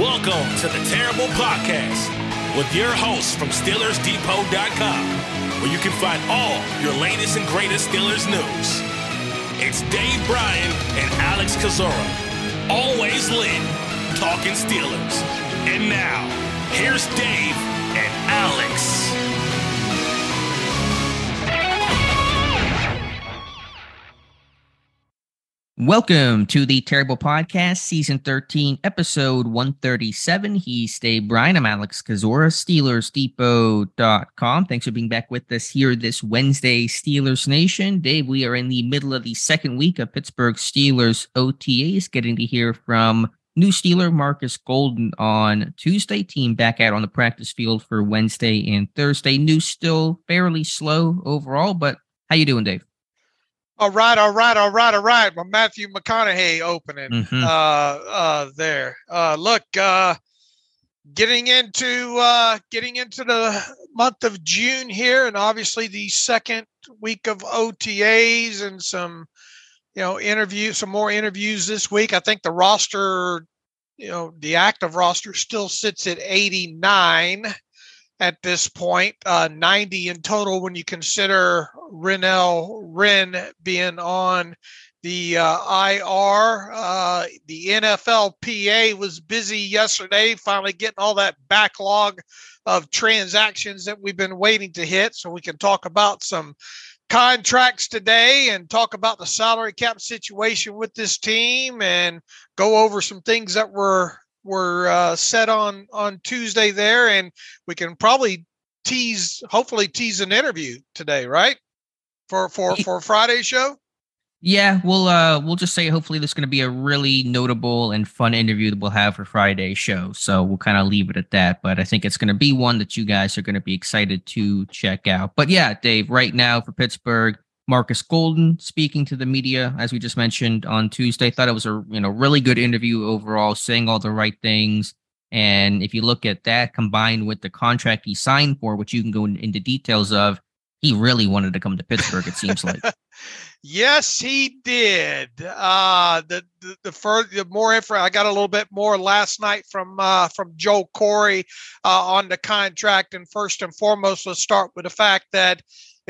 Welcome to the Terrible Podcast with your hosts from SteelersDepot.com, where you can find all your latest and greatest Steelers news. It's Dave Bryan and Alex Kozora, always lit, talking Steelers. And now, here's Dave and Alex. Welcome to the Terrible Podcast, Season 13, Episode 137. He's Dave Bryan. I'm Alex Kozora, SteelersDepot.com. Thanks for being back with us here this Wednesday, Steelers Nation. Dave, we are in the middle of the second week of Pittsburgh Steelers OTAs, getting to hear from new Steeler Markus Golden on Tuesday. Team back out on the practice field for Wednesday and Thursday. New still fairly slow overall, but how you doing, Dave? All right, all right, all right, all right. My Matthew McConaughey opening Mhm. uh, uh, there. Uh, look, uh, getting into uh, getting into the month of June here, and obviously the second week of OTAs and some, you know, interviews, some more interviews this week. I think the roster, you know, the active roster still sits at 89 at this point, uh, 90 in total when you consider Renell Wren being on the uh, IR. Uh, the NFLPA was busy yesterday, finally getting all that backlog of transactions that we've been waiting to hit. So we can talk about some contracts today and talk about the salary cap situation with this team and go over some things that were were uh, set on on Tuesday there, and we can probably tease, hopefully tease an interview today, right? For for for Friday's show. Yeah, we'll uh we'll just say hopefully this is going to be a really notable and fun interview that we'll have for Friday's show. So we'll kind of leave it at that, but I think it's going to be one that you guys are going to be excited to check out. But yeah, Dave, right now for Pittsburgh, Markus Golden speaking to the media as we just mentioned on Tuesday, thought it was a, you know, really good interview overall, saying all the right things. And if you look at that combined with the contract he signed for, which you can go in, into details of, he really wanted to come to Pittsburgh it seems like. Yes, he did. Uh, the the the, further, the more info, I got a little bit more last night from uh, from Joe Corry uh, on the contract. And first and foremost, let's start with the fact that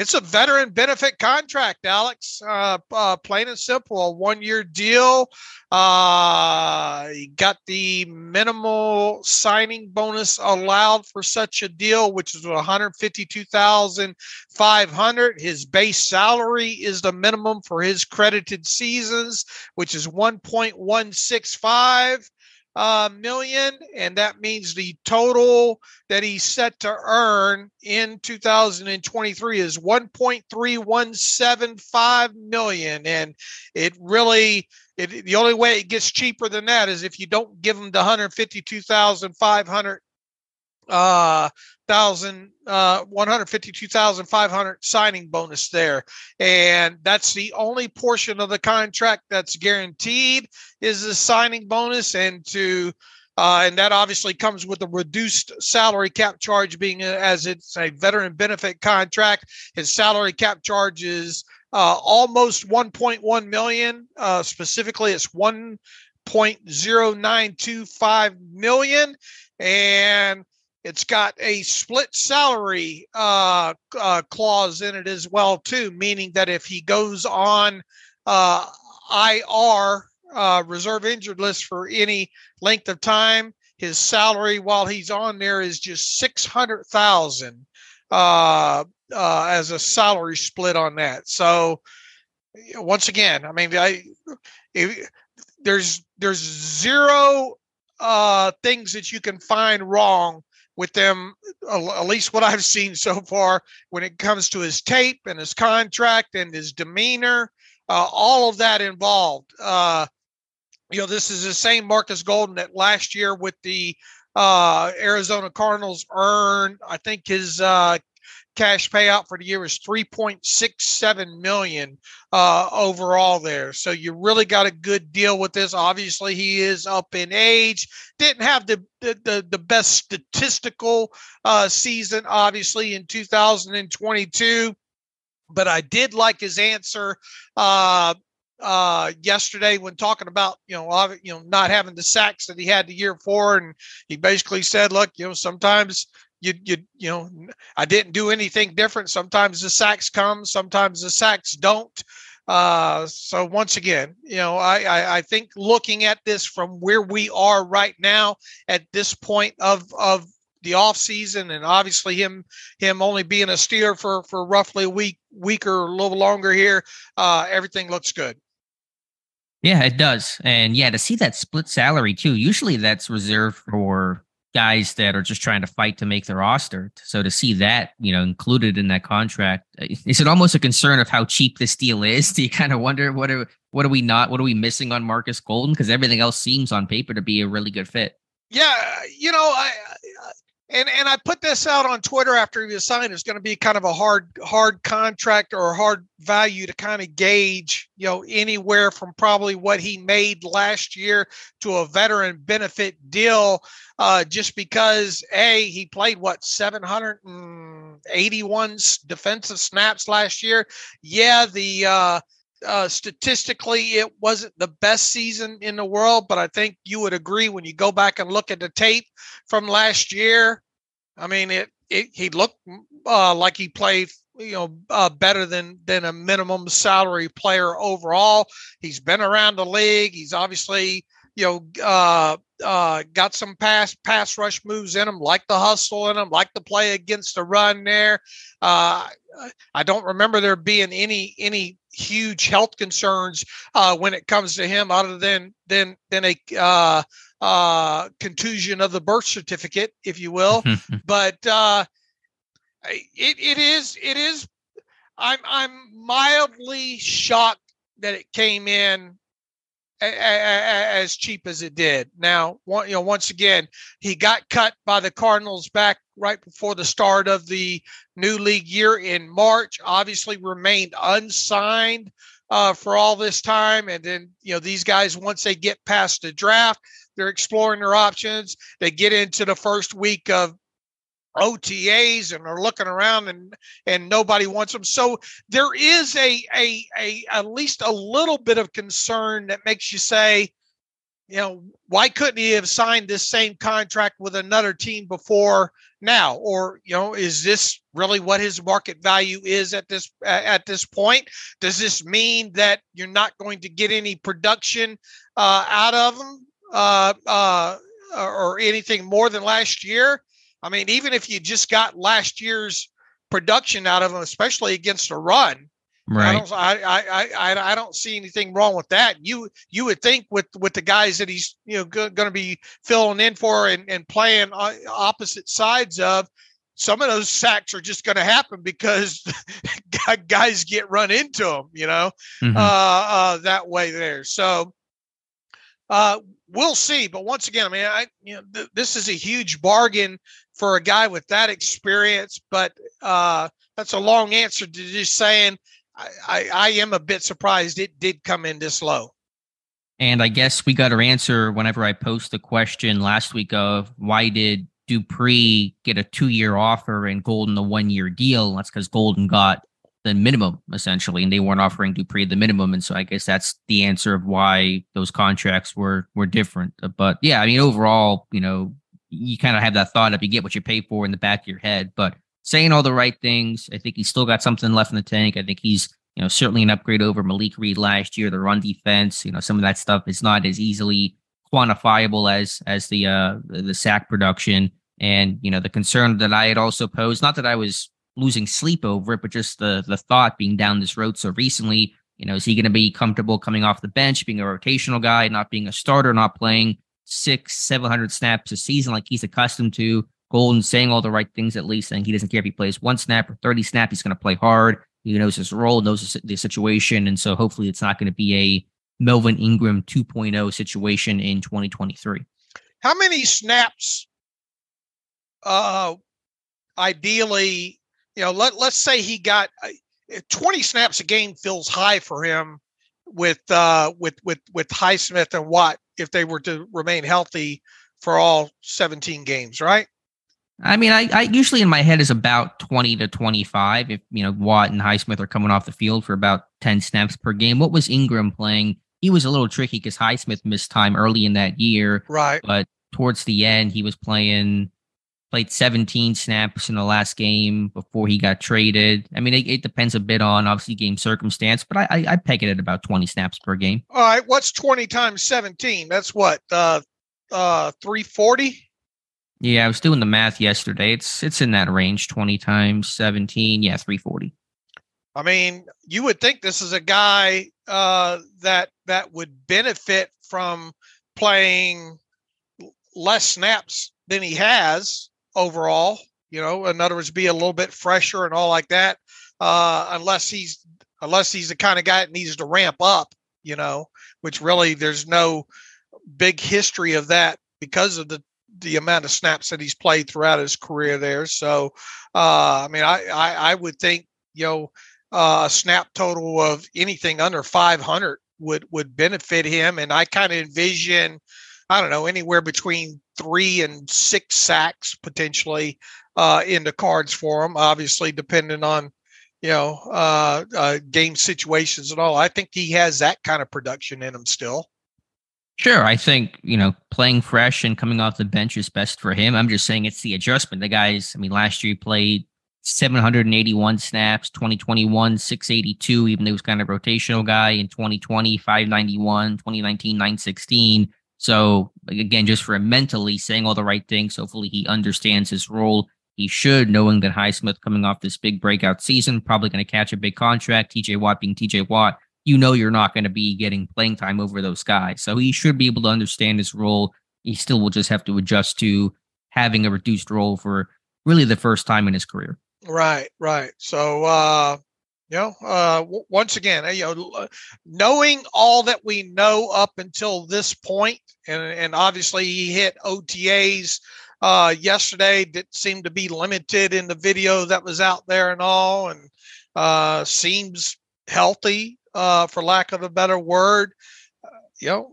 it's a veteran benefit contract, Alex. Uh, uh, plain and simple, a one year deal. Uh, got the minimal signing bonus allowed for such a deal, which is 152,500. His base salary is the minimum for his credited seasons, which is 1.165 uh, million, and that means the total that he's set to earn in 2023 is 1.3175 million, and it really. It, the only way it gets cheaper than that is if you don't give him the 152,500 uh thousand uh 152,500 signing bonus there. And that's the only portion of the contract that's guaranteed is the signing bonus and to uh, and that obviously comes with a reduced salary cap charge being a, as it's a veteran benefit contract. His salary cap charge is uh, almost 1.1 million uh, specifically it's 1.0925 million. And it's got a split salary uh, uh, clause in it as well too, meaning that if he goes on uh, IR uh, reserve injured list for any length of time, his salary while he's on there is just six hundred thousand uh, uh, as a salary split on that. So once again, I mean, I if, there's there's zero uh, things that you can find wrong with them, at least what I've seen so far, when it comes to his tape and his contract and his demeanor, uh, all of that involved. Uh, you know, this is the same Markus Golden that last year with the uh, Arizona Cardinals earned, I think his uh, cash payout for the year was 3.67 million uh, overall there. So you really got a good deal with this. Obviously, he is up in age. Didn't have the the, the, the best statistical uh, season, obviously, in 2022. But I did like his answer uh, uh, yesterday when talking about you know you know not having the sacks that he had the year before, and he basically said, "Look, you know sometimes you you you know I didn't do anything different. Sometimes the sacks come, sometimes the sacks don't." Uh, so once again, you know, I, I, I think looking at this from where we are right now at this point of of the off season and obviously him him only being a steer for for roughly a week week or a little longer here uh everything looks good yeah it does and yeah to see that split salary too usually that's reserved for guys that are just trying to fight to make the roster. So to see that you know included in that contract uh, is it almost a concern of how cheap this deal is? Do you kind of wonder what are what are we not what are we missing on markus golden? Because everything else seems on paper to be a really good fit. Yeah you know i and and I put this out on Twitter after he was signed. It's going to be kind of a hard hard contract or a hard value to kind of gauge, you know, anywhere from probably what he made last year to a veteran benefit deal, uh, just because a he played what 781 defensive snaps last year. Yeah, the uh, uh, statistically, it wasn't the best season in the world, but I think you would agree when you go back and look at the tape from last year. I mean, it, it he looked uh, like he played, you know, uh, better than than a minimum salary player overall. He's been around the league. He's obviously, you know, uh, uh, got some pass pass rush moves in him, like the hustle in him, like the play against the run there. Uh, I don't remember there being any any huge health concerns uh, when it comes to him, other than than than a uh, uh, contusion of the birth certificate, if you will. but uh, it it is it is. I'm I'm mildly shocked that it came in as cheap as it did. Now, you know, once again, he got cut by the Cardinals back right before the start of the new league year in March. Obviously, remained unsigned uh, for all this time, and then you know these guys once they get past the draft, they're exploring their options. They get into the first week of OTAs and are looking around and and nobody wants them. So there is a a a at least a little bit of concern that makes you say, you know, why couldn't he have signed this same contract with another team before now? Or you know, is this really what his market value is at this at this point? Does this mean that you're not going to get any production uh, out of him uh, uh, or anything more than last year? I mean, even if you just got last year's production out of him, especially against a run, right? I don't, I, I, I, I don't see anything wrong with that. You, you would think with with the guys that he's you know going to be filling in for and, and playing opposite sides of, some of those sacks are just going to happen because guys get run into them, you know, mm-hmm. uh, uh, that way there. So uh, we'll see. But once again, I mean, I you know, th- this is a huge bargain for a guy with that experience, but uh, that's a long answer to just saying I, I, am a bit surprised it did come in this low. And I guess we got our answer whenever I posed the question last week of why did Dupree get a two year offer and Golden a one year deal? That's because Golden got the minimum essentially, and they weren't offering Dupree the minimum. And so I guess that's the answer of why those contracts were were different. But yeah, I mean overall, you know, you kind of have that thought of you get what you pay for in the back of your head. But saying all the right things, I think he's still got something left in the tank. I think he's you know certainly an upgrade over Malik Reed last year. The run defense, you know, some of that stuff is not as easily quantifiable as as the uh the sack production. And you know the concern that I had also posed, not that I was losing sleep over it, but just the the thought being down this road so recently. You know, is he going to be comfortable coming off the bench, being a rotational guy, not being a starter, not playing six, 700 snaps a season like he's accustomed to. Golden saying all the right things at least, and he doesn't care if he plays one snap or 30 snap, he's going to play hard. He knows his role, knows the situation. And so hopefully it's not going to be a Melvin Ingram 2.0 situation in 2023. How many snaps uh ideally, you know, let, let's say he got uh, 20 snaps a game feels high for him with uh with with with Highsmith and Watt if they were to remain healthy for all 17 games, right? I mean, I, I usually in my head is about 20 to 25 if, you know, Watt and Highsmith are coming off the field for about 10 snaps per game. What was Ingram playing? He was a little tricky because Highsmith missed time early in that year. Right. But towards the end, he was playing, played 17 snaps in the last game before he got traded. I mean, it, it depends a bit on obviously game circumstance, but I, I, I peg it at about 20 snaps per game. All right. What's 20 times 17? That's what? Uh, uh, 340? Yeah, I was doing the math yesterday. It's it's in that range, 20 times 17. Yeah, 340. I mean, you would think this is a guy uh, that that would benefit from playing less snaps than he has overall. You know, in other words, be a little bit fresher and all like that. Uh, unless he's unless he's the kind of guy that needs to ramp up. You know, which really there's no big history of that because of the the amount of snaps that he's played throughout his career there. So, uh, I mean, I, I, I would think you know uh, a snap total of anything under 500 would would benefit him, and I kind of envision, I don't know, anywhere between three and six sacks potentially uh, in the cards for him. Obviously, depending on you know uh, uh, game situations and all. I think he has that kind of production in him still. Sure, I think you know playing fresh and coming off the bench is best for him. I'm just saying it's the adjustment. The guys, I mean, last year he played 781 snaps, 2021 682, even though he was kind of rotational guy. In 2020 591, 2019 916. So again, just for him mentally saying all the right things. Hopefully he understands his role. He should, knowing that Highsmith coming off this big breakout season, probably going to catch a big contract. TJ Watt being TJ Watt you know you're not going to be getting playing time over those guys. So he should be able to understand his role. He still will just have to adjust to having a reduced role for really the first time in his career. Right, right. So, uh, you know, uh, w- once again, you know, knowing all that we know up until this point, and and obviously he hit OTAs uh, yesterday that seemed to be limited in the video that was out there and all, and uh, seems healthy uh, for lack of a better word. Uh, you know,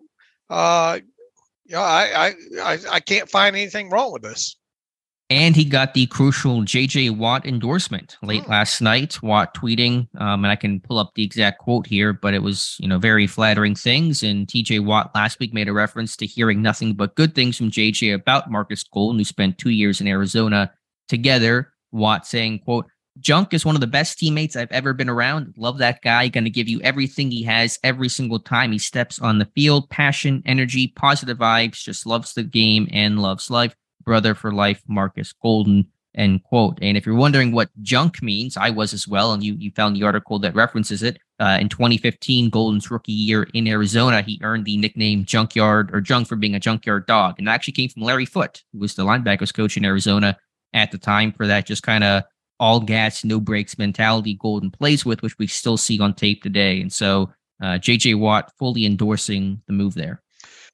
uh, you know, I, I, I, can't find anything wrong with this. And he got the crucial JJ Watt endorsement late hmm. last night. Watt tweeting, um, and I can pull up the exact quote here, but it was, you know, very flattering things. And TJ Watt last week made a reference to hearing nothing but good things from JJ about Markus Golden, who spent two years in Arizona together. Watt saying, quote, Junk is one of the best teammates I've ever been around. Love that guy. Going to give you everything he has every single time he steps on the field. Passion, energy, positive vibes. Just loves the game and loves life. Brother for life, Markus Golden. End quote. And if you're wondering what junk means, I was as well, and you you found the article that references it. Uh, in 2015, Golden's rookie year in Arizona, he earned the nickname Junkyard or Junk for being a junkyard dog, and actually came from Larry Foote, who was the linebackers coach in Arizona at the time. For that, just kind of all gas, no breaks mentality Golden plays with, which we still see on tape today. And so uh, JJ Watt fully endorsing the move there.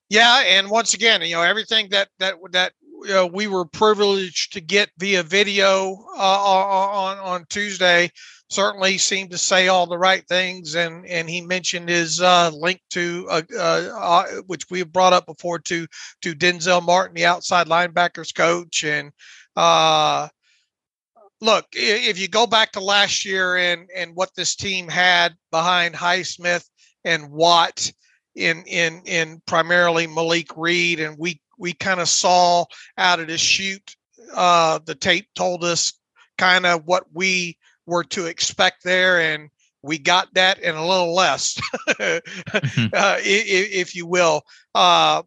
Yeah, and once again, you know everything that that that know, we were privileged to get via video uh, on on Tuesday certainly seemed to say all the right things and and he mentioned his uh, link to uh, uh, which we have brought up before to to Denzel Martin the outside linebackers coach and uh, look, if you go back to last year and and what this team had behind Highsmith and Watt in in in primarily Malik Reed, and we we kind of saw out of the shoot, uh, the tape told us kind of what we were to expect there, and we got that and a little less, mm-hmm. uh, if, if, you will. Uh,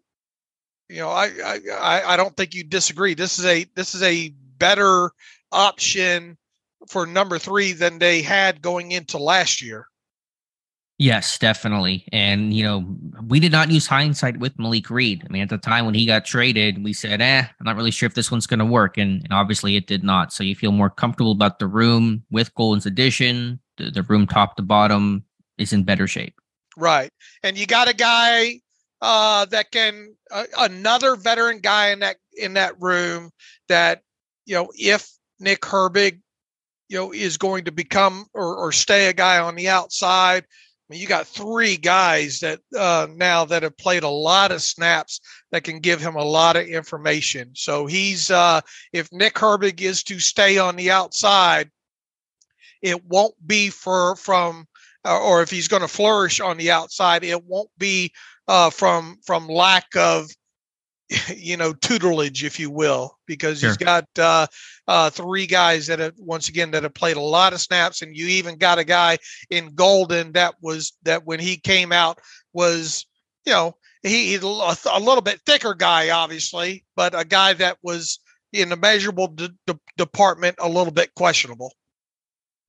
you know, I, I I don't think you disagree. This is a this is a better option for number three than they had going into last year. Yes, definitely. And, you know, we did not use hindsight with Malik Reed. I mean, at the time when he got traded, we said, eh, I'm not really sure if this one's going to work. And, and, obviously it did not. So you feel more comfortable about the room with Golden's addition. The, the room top to bottom is in better shape. Right. And you got a guy uh, that can, uh, another veteran guy in that, in that room that, you know, if Nick Herbig, you know, is going to become or, or stay a guy on the outside. mean, you got three guys that uh, now that have played a lot of snaps that can give him a lot of information. So he's uh, if Nick Herbig is to stay on the outside, it won't be for from uh, or if he's going to flourish on the outside, it won't be uh, from from lack of you know tutelage, if you will, because sure. he's got uh, uh, three guys that have once again that have played a lot of snaps, and you even got a guy in Golden that was that when he came out was you know he, he's a, a little bit thicker guy, obviously, but a guy that was in the measurable de- de- department a little bit questionable.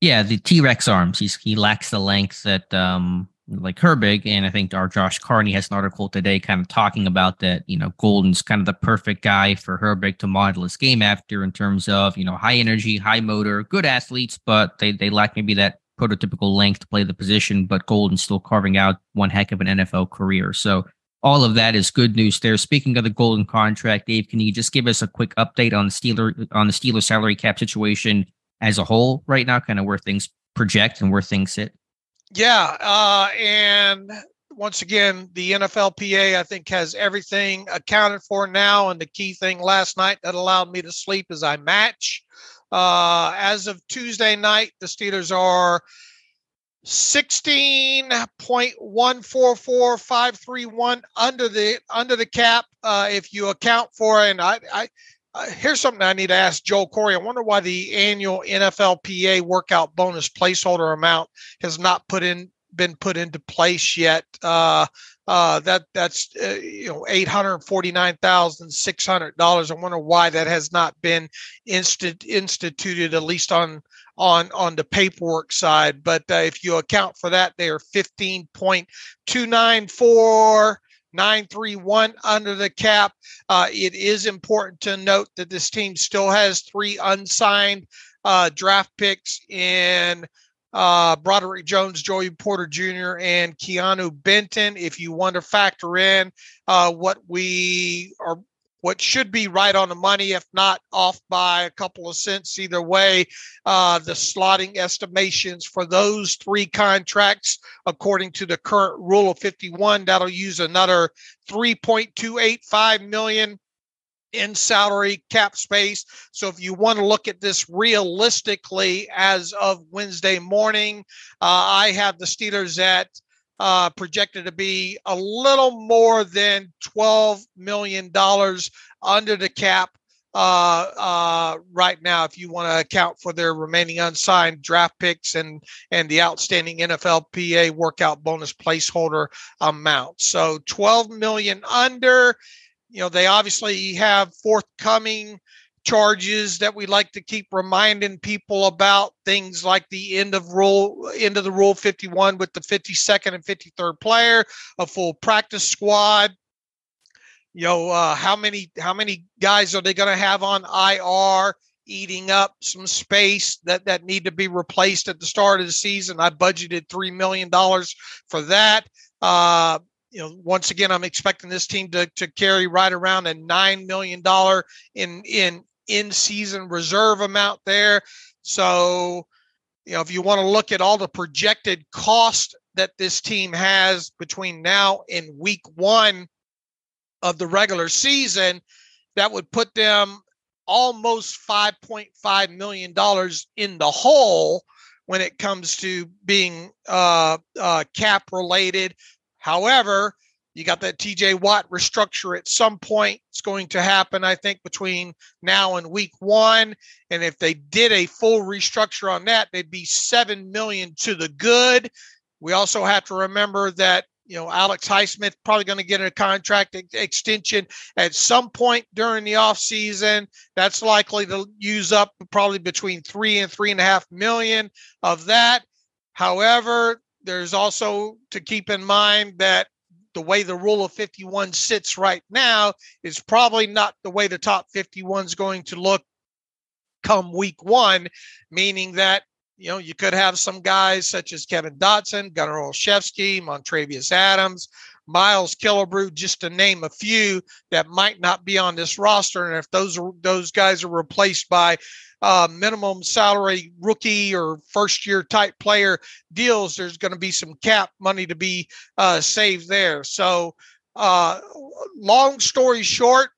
Yeah, the T Rex arms. He's he lacks the length that um like Herbig, and I think our Josh Carney has an article today kind of talking about that. You know, Golden's kind of the perfect guy for Herbig to model his game after in terms of you know high energy, high motor, good athletes, but they they lack maybe that prototypical length to play the position. But Golden's still carving out one heck of an NFL career. So all of that is good news there. Speaking of the Golden contract, Dave, can you just give us a quick update on the Steeler on the Steeler salary cap situation as a whole right now, kind of where things project and where things sit? Yeah, uh, and once again, the NFLPA I think has everything accounted for now. And the key thing last night that allowed me to sleep is I match. Uh, as of Tuesday night, the Steelers are 16.144531 under the under the cap uh, if you account for and I, I uh, here's something I need to ask Joel Corry. I wonder why the annual NFLPA workout bonus placeholder amount has not put in been put into place yet. Uh, uh, that that's uh, you know eight hundred forty nine thousand six hundred dollars. I wonder why that has not been instituted at least on on on the paperwork side. But uh, if you account for that, they are fifteen point two nine four 931 under the cap. Uh, it is important to note that this team still has three unsigned uh, draft picks in uh, Broderick Jones, Joey Porter Jr., and Keanu Benton. If you want to factor in uh, what we are what should be right on the money, if not off by a couple of cents either way. Uh, the slotting estimations for those three contracts, according to the current rule of 51, that'll use another 3.285 million in salary cap space. So if you want to look at this realistically as of Wednesday morning, uh, I have the Steelers at uh, projected to be a little more than $12 million under the cap uh, uh, right now if you want to account for their remaining unsigned draft picks and and the outstanding NFLPA workout bonus placeholder amount. So 12 million under. You know, they obviously have forthcoming charges that we like to keep reminding people about things like the end of rule end of the rule 51 with the 52nd and 53rd player a full practice squad. You know uh, how many how many guys are they going to have on ir eating up some space that that need to be replaced at the start of the season? I budgeted three million dollars for that. Uh, you know, once again, I'm expecting this team to, to carry right around a nine million dollar in in in season reserve amount there. So, you know, if you want to look at all the projected cost that this team has between now and week one of the regular season, that would put them almost $5.5 million in the hole when it comes to being uh, uh, cap related. However, you got that TJ Watt restructure at some point. It's going to happen, I think, between now and week one. And if they did a full restructure on that, they'd be seven million to the good. We also have to remember that you know Alex Highsmith probably going to get a contract extension at some point during the offseason. That's likely to use up probably between three and three and a half million of that. However, there's also to keep in mind that the way the rule of 51 sits right now is probably not the way the top 51 is going to look come week one, meaning that you know you could have some guys such as Kevin Dotson, Gunnar Olszewski, Montravius Adams, Miles Killebrew, just to name a few that might not be on this roster. And if those those guys are replaced by uh, minimum salary rookie or first year type player deals, there's going to be some cap money to be uh, saved there. So, uh, long story short,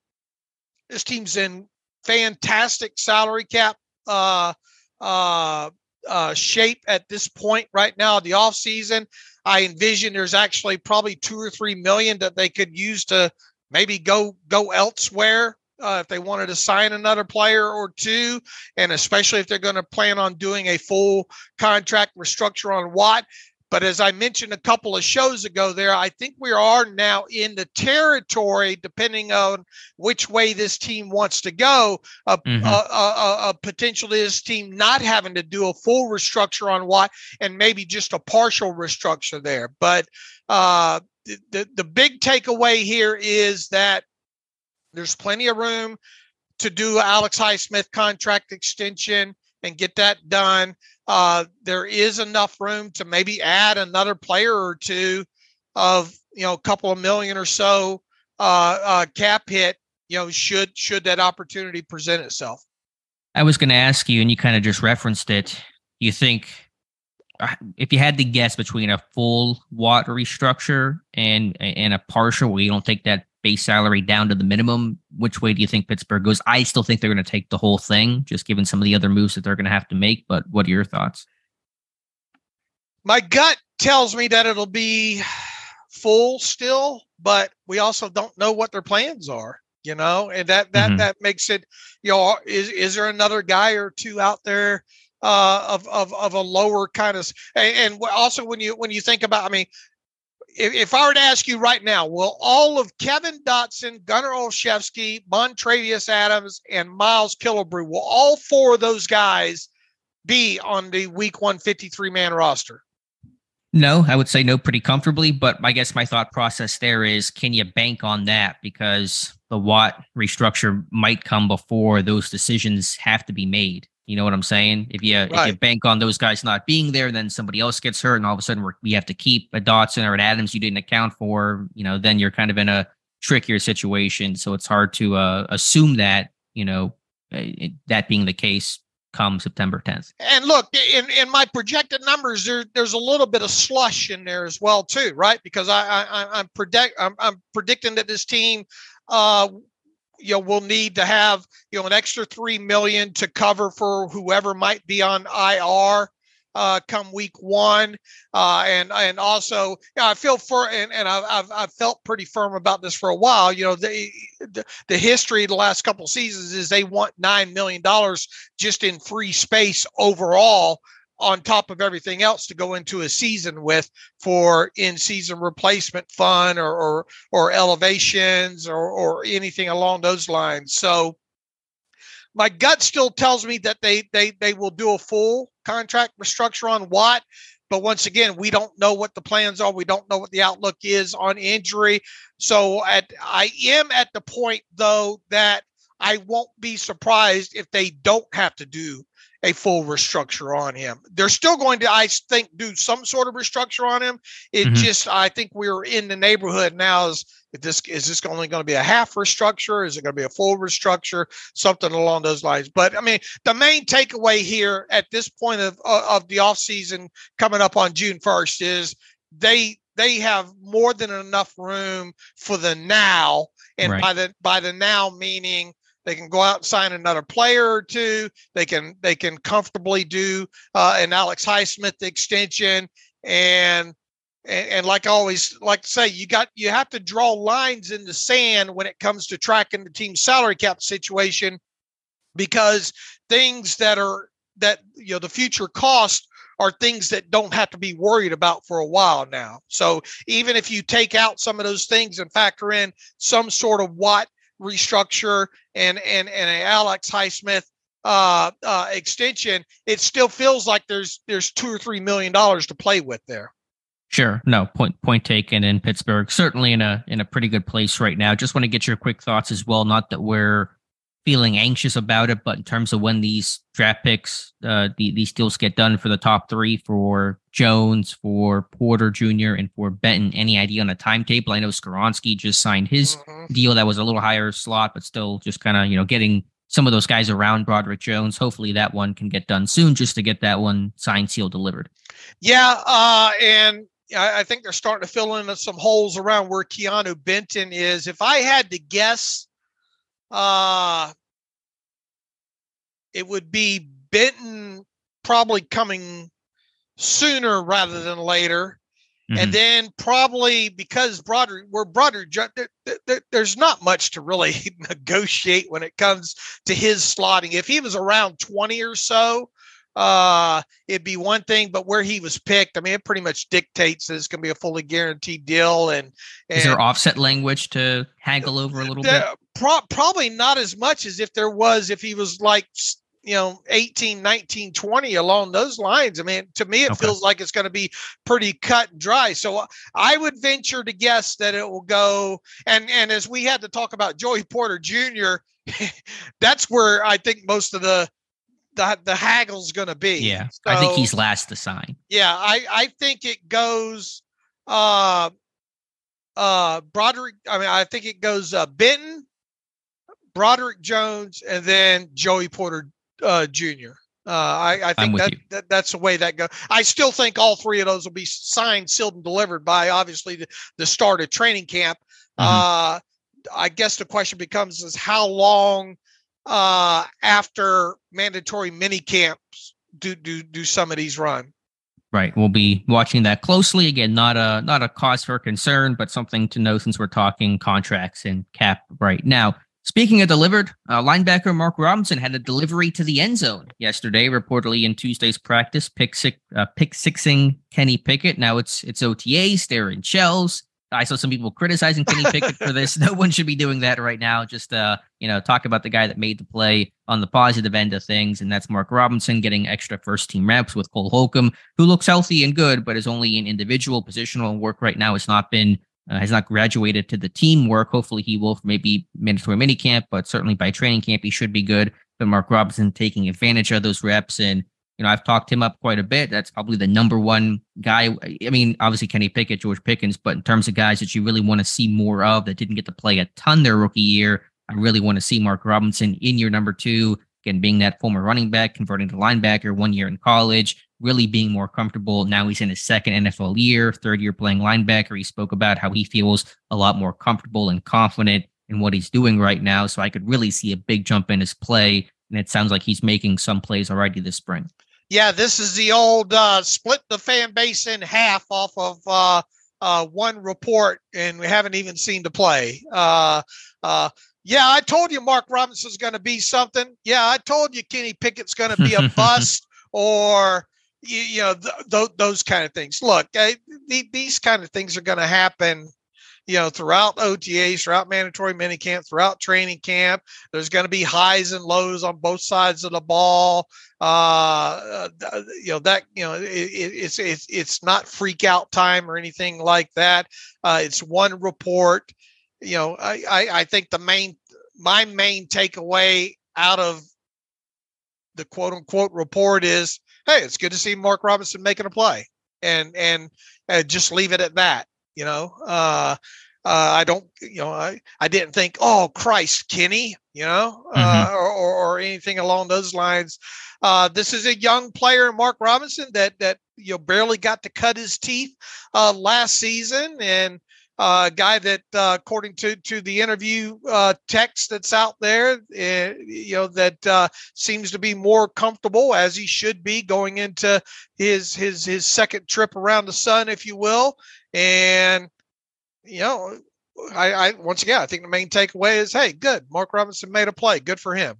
this team's in fantastic salary cap uh, uh, uh, shape at this point right now, the off season. I envision there's actually probably two or three million that they could use to maybe go go elsewhere uh, if they wanted to sign another player or two, and especially if they're going to plan on doing a full contract restructure on Watt. But as I mentioned a couple of shows ago, there, I think we are now in the territory, depending on which way this team wants to go, a, mm-hmm. a, a, a potential this team not having to do a full restructure on Watt and maybe just a partial restructure there. But uh, the, the, the big takeaway here is that there's plenty of room to do Alex Highsmith contract extension and get that done. Uh, there is enough room to maybe add another player or two of you know a couple of million or so uh, uh, cap hit. You know, should should that opportunity present itself. I was going to ask you, and you kind of just referenced it. You think uh, if you had to guess between a full Watt restructure and and a partial, where you don't take that base salary down to the minimum, which way do you think Pittsburgh goes? I still think they're going to take the whole thing, just given some of the other moves that they're going to have to make. But what are your thoughts? My gut tells me that it'll be full still, but we also don't know what their plans are, you know, and that that mm-hmm. that makes it, you know, is is there another guy or two out there uh, of of of a lower kind of, and, and also when you when you think about, I mean, if, if, I were to ask you right now, will all of Kevin Dotson, Gunnar Olszewski, Montravius Adams, and Miles Killebrew, will all four of those guys be on the week 153 man roster? No, I would say no pretty comfortably. But I guess my thought process there is can you bank on that? Because the Watt restructure might come before those decisions have to be made. You know what I'm saying? If you right. if you bank on those guys not being there, then somebody else gets hurt, and all of a sudden we have to keep a Dotson or an Adams you didn't account for. You know, then you're kind of in a trickier situation. So it's hard to uh, assume that you know it, that being the case come September 10th. And look, in, in my projected numbers, there, there's a little bit of slush in there as well too, right? Because I, I I'm predict I'm, I'm predicting that this team uh, you know we'll need to have you know an extra three million to cover for whoever might be on IR uh, come week one, uh, and and also you know, I feel for and, and I've, I've felt pretty firm about this for a while. You know the the, the history the last couple seasons is they want nine million dollars just in free space overall on top of everything else to go into a season with for in-season replacement fund or or, or elevations or, or anything along those lines. So my gut still tells me that they they they will do a full contract restructure on Watt. But once again, we don't know what the plans are. We don't know what the outlook is on injury. So at I am at the point though that I won't be surprised if they don't have to do a full restructure on him. They're still going to, I think, do some sort of restructure on him. It mm-hmm. just, I think we're in the neighborhood now. Is this is this only going to be a half restructure? Is it going to be a full restructure? Something along those lines. But I mean, the main takeaway here at this point of of the off season coming up on June first is they they have more than enough room for the now and right. by the by the now meaning they can go out and sign another player or two. They can they can comfortably do uh, an Alex Highsmith extension and, and and like I always like to say, you got you have to draw lines in the sand when it comes to tracking the team's salary cap situation because things that are that you know the future cost are things that don't have to be worried about for a while now. So even if you take out some of those things and factor in some sort of Watt restructure and and and a Alex Highsmith uh, uh, extension, it still feels like there's there's two or three million dollars to play with there. Sure. No point point taken in Pittsburgh. Certainly in a in a pretty good place right now. Just want to get your quick thoughts as well. Not that we're feeling anxious about it, but in terms of when these draft picks, uh, the, these deals get done for the top three for Jones, for Porter Jr., and for Benton, any idea on a timetable? I know Skoronski just signed his mm-hmm. deal that was a little higher slot, but still just kind of, you know, getting some of those guys around Broderick Jones. Hopefully that one can get done soon just to get that one signed, sealed, delivered. Yeah. Uh, and I, I think they're starting to fill in some holes around where Keanu Benton is. If I had to guess, uh, it would be Benton probably coming sooner rather than later. Mm-hmm. And then probably because Broderick, we're Broderick, there, there, there's not much to really negotiate when it comes to his slotting. If he was around 20 or so, uh, it'd be one thing, but where he was picked, I mean, it pretty much dictates that it's going to be a fully guaranteed deal. And, and is there offset language to haggle over a little bit? Pro- probably not as much as if there was if he was like you know 18 19 20 along those lines i mean to me it okay. feels like it's going to be pretty cut and dry so uh, i would venture to guess that it will go and and as we had to talk about joey porter jr that's where i think most of the the, the haggle's going to be yeah so, i think he's last to sign yeah i i think it goes uh uh broderick i mean i think it goes uh benton Broderick Jones, and then Joey Porter uh, Jr. Uh, I, I, think that, that, that's the way that goes. I still think all three of those will be signed, sealed, and delivered by obviously the, the start of training camp. Mm-hmm. Uh, I guess the question becomes is how long uh, after mandatory mini camps do do do some of these run? Right. We'll be watching that closely. Again, not a not a cause for concern, but something to know since we're talking contracts and cap right now. Speaking of delivered, uh, linebacker Mark Robinson had a delivery to the end zone yesterday, reportedly in Tuesday's practice, pick six, uh, pick sixing Kenny Pickett. Now it's it's OTAs, they're in shells. I saw some people criticizing Kenny Pickett for this. No one should be doing that right now. Just uh, you know, talk about the guy that made the play on the positive end of things, and that's Mark Robinson getting extra first team reps with Cole Holcomb, who looks healthy and good, but is only in individual positional work right now. It's not been uh, has not graduated to the team work. Hopefully, he will maybe mandatory minicamp, but certainly by training camp, he should be good. But Mark Robinson taking advantage of those reps. And, you know, I've talked him up quite a bit. That's probably the number one guy. I mean, obviously, Kenny Pickett, George Pickens, but in terms of guys that you really want to see more of that didn't get to play a ton their rookie year, I really want to see Mark Robinson in your number two. Again, being that former running back, converting to linebacker one year in college, really being more comfortable. Now he's in his second NFL year, third year playing linebacker. He spoke about how he feels a lot more comfortable and confident in what he's doing right now. So I could really see a big jump in his play. And it sounds like he's making some plays already this spring. Yeah, this is the old uh, split the fan base in half off of uh, uh, one report, and we haven't even seen the play. Uh, uh, yeah, I told you Mark Robinson's going to be something. Yeah, I told you Kenny Pickett's going to be a bust or you, you know th- th- those kind of things look I, th- these kind of things are going to happen you know throughout otas throughout mandatory minicamp throughout training camp there's going to be highs and lows on both sides of the ball. Uh, uh you know that you know it, it's it's it's not freak out time or anything like that. Uh, it's one report. You know I, I i think the main my main takeaway out of the quote unquote report is hey, it's good to see Mark Robinson making a play, and and uh, just leave it at that. You know, uh, uh, I don't, you know, I, I didn't think, oh Christ, Kenny, you know, uh, mm-hmm. or, or, or anything along those lines. Uh, this is a young player, Mark Robinson, that that you know barely got to cut his teeth uh, last season, and uh, a guy that, uh, according to to the interview uh, text that's out there, uh, you know that uh, seems to be more comfortable as he should be going into his his his second trip around the sun, if you will. And you know, I, I once again, I think the main takeaway is, hey, good, Mark Robinson made a play, good for him.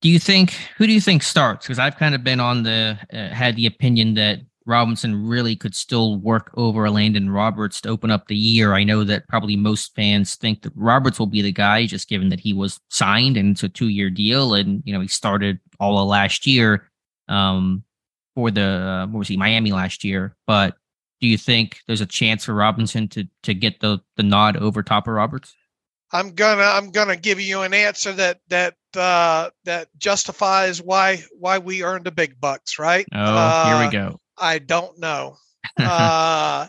Do you think who do you think starts? Because I've kind of been on the uh, had the opinion that Robinson really could still work over Landon Roberts to open up the year. I know that probably most fans think that Roberts will be the guy, just given that he was signed and it's a two year deal, and you know he started all of last year um, for the uh, what was he Miami last year. But do you think there's a chance for Robinson to to get the the nod over top of Roberts? I'm gonna I'm gonna give you an answer that that uh, that justifies why why we earned the big bucks, right? Oh, uh, here we go. I don't know. uh,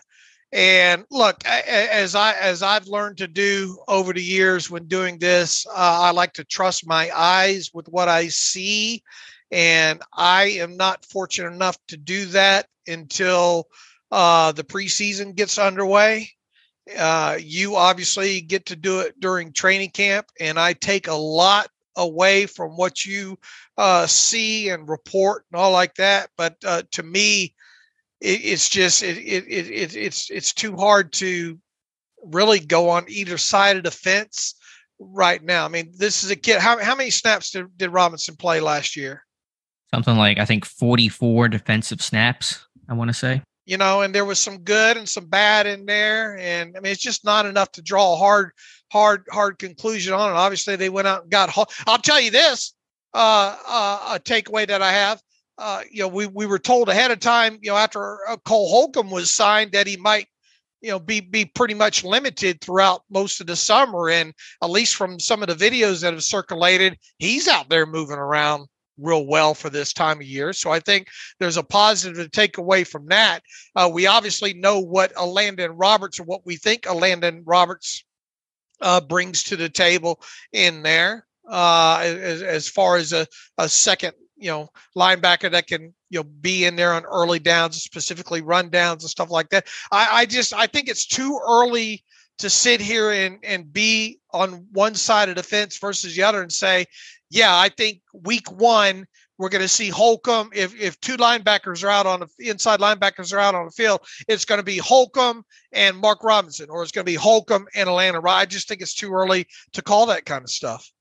And look, as I as I've learned to do over the years when doing this, uh, I like to trust my eyes with what I see, and I am not fortunate enough to do that until uh, the preseason gets underway. Uh, you obviously get to do it during training camp, and I take a lot away from what you uh, see and report and all like that. But uh, to me, it, it's just it, it, it it's it's too hard to really go on either side of the fence right now. I mean, this is a kid. How how many snaps did, did Robinson play last year? Something like I think forty four defensive snaps. I want to say. You know, and there was some good and some bad in there, and I mean, it's just not enough to draw a hard, hard, hard conclusion on it. Obviously, they went out and got. I'll tell you this: uh, uh, a takeaway that I have uh, you know, we, we were told ahead of time, you know, after uh, Cole Holcomb was signed that he might, you know, be be pretty much limited throughout most of the summer. And at least from some of the videos that have circulated, he's out there moving around real well for this time of year. So I think there's a positive to take away from that. Uh, we obviously know what Elandon Roberts or what we think Elandon Roberts uh, brings to the table in there uh, as, as far as a, a second you know linebacker that can you know be in there on early downs, specifically run downs and stuff like that. I, I just I think it's too early to sit here and and be on one side of the fence versus the other and say, yeah, I think week one we're going to see Holcomb. If if two linebackers are out on the inside linebackers are out on the field, it's going to be Holcomb and Mark Robinson, or it's going to be Holcomb and Elandon. I just think it's too early to call that kind of stuff.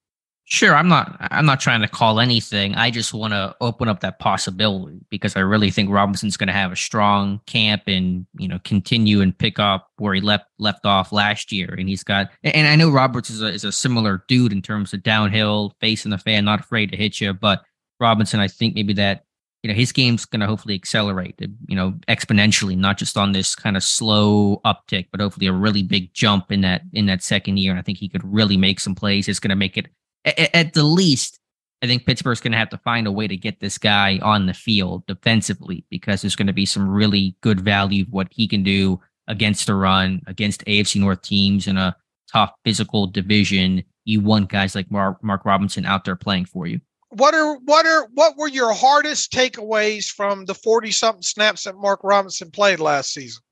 Sure, I'm not I'm not trying to call anything. I just want to open up that possibility because I really think Robinson's going to have a strong camp and, you know, continue and pick up where he left left off last year. And he's got and I know Roberts is a is a similar dude in terms of downhill, facing the fan, not afraid to hit you, but Robinson I think maybe that you know his game's going to hopefully accelerate you know exponentially not just on this kind of slow uptick but hopefully a really big jump in that in that second year. And i think he could really make some plays. It's going to make it at, the least, I think Pittsburgh's going to have to find a way to get this guy on the field defensively because there's going to be some really good value of what he can do against the run, against AFC North teams in a tough physical division. You want guys like Mark, Mark Robinson out there playing for you. What are what are what were your hardest takeaways from the 40 something snaps that Mark Robinson played last season?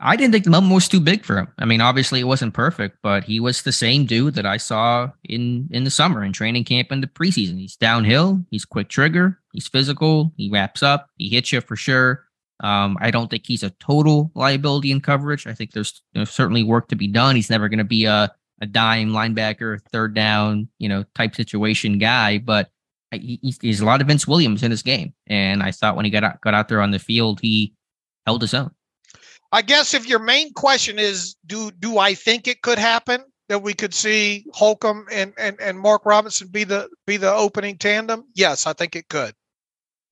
I didn't think the moment was too big for him. I mean, obviously it wasn't perfect, but he was the same dude that I saw in in the summer in training camp and the preseason. He's downhill, he's quick trigger, he's physical, he wraps up, he hits you for sure. Um, I don't think he's a total liability in coverage. I think there's you know, certainly work to be done. He's never going to be a a dime linebacker, third down, you know, type situation guy, but he, he's a lot of Vince Williams in his game. And I thought when he got out, got out there on the field, he held his own. I guess if your main question is, do do I think it could happen that we could see Holcomb and, and, and Mark Robinson be the be the opening tandem? Yes, I think it could.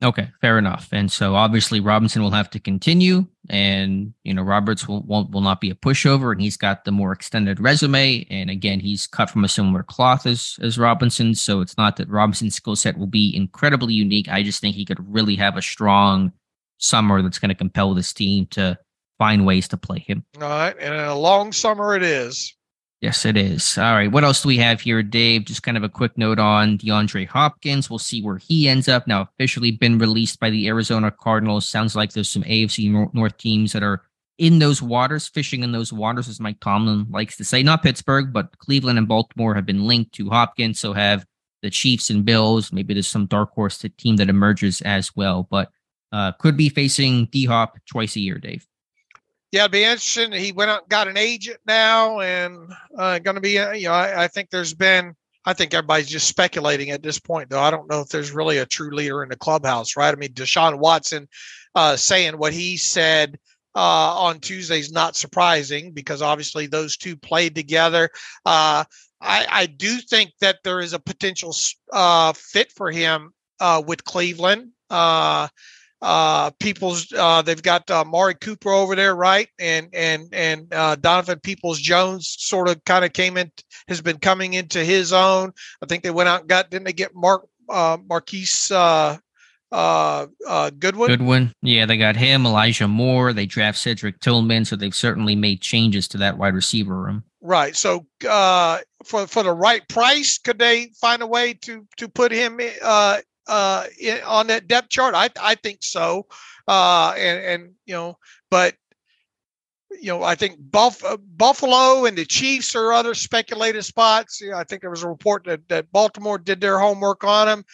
Okay, fair enough. And so obviously Robinson will have to continue, and you know Roberts will will, will not be a pushover, and he's got the more extended resume. And again, he's cut from a similar cloth as as Robinson, so it's not that Robinson's skill set will be incredibly unique. I just think he could really have a strong summer that's going to compel this team to find ways to play him. All right. And a long summer it is. Yes, it is. All right. What else do we have here, Dave? Just kind of a quick note on DeAndre Hopkins. We'll see where he ends up. Now, officially been released by the Arizona Cardinals. Sounds like there's some AFC North teams that are in those waters, fishing in those waters, as Mike Tomlin likes to say. Not Pittsburgh, but Cleveland and Baltimore have been linked to Hopkins. So have the Chiefs and Bills. Maybe there's some dark horse team that emerges as well, but uh, could be facing D Hop twice a year, Dave yeah, it'd be interesting. He went out and got an agent now and uh, going to be, uh, you know, I, I, think there's been, I think everybody's just speculating at this point, though. I don't know if there's really a true leader in the clubhouse, right? I mean, Deshaun Watson uh, saying what he said uh, on Tuesday is not surprising because obviously those two played together. Uh, I, I, do think that there is a potential uh, fit for him with Cleveland uh, Peoples. Uh, they've got uh, Mari Cooper over there, right? And and and uh, Donovan Peoples Jones sort of kind of came in, has been coming into his own. I think they went out and got didn't they get Mark uh, Marquise uh, uh, uh, Goodwin. Goodwin. Yeah, they got him, Elijah Moore. They draft Cedric Tillman, so they've certainly made changes to that wide receiver room. Right. So uh, for for the right price, could they find a way to to put him uh, uh, on that depth chart? I I think so. Uh, and and you know, but you know, I think Buff- uh, Buffalo and the Chiefs are other speculated spots. You know, I think there was a report that, that Baltimore did their homework on him.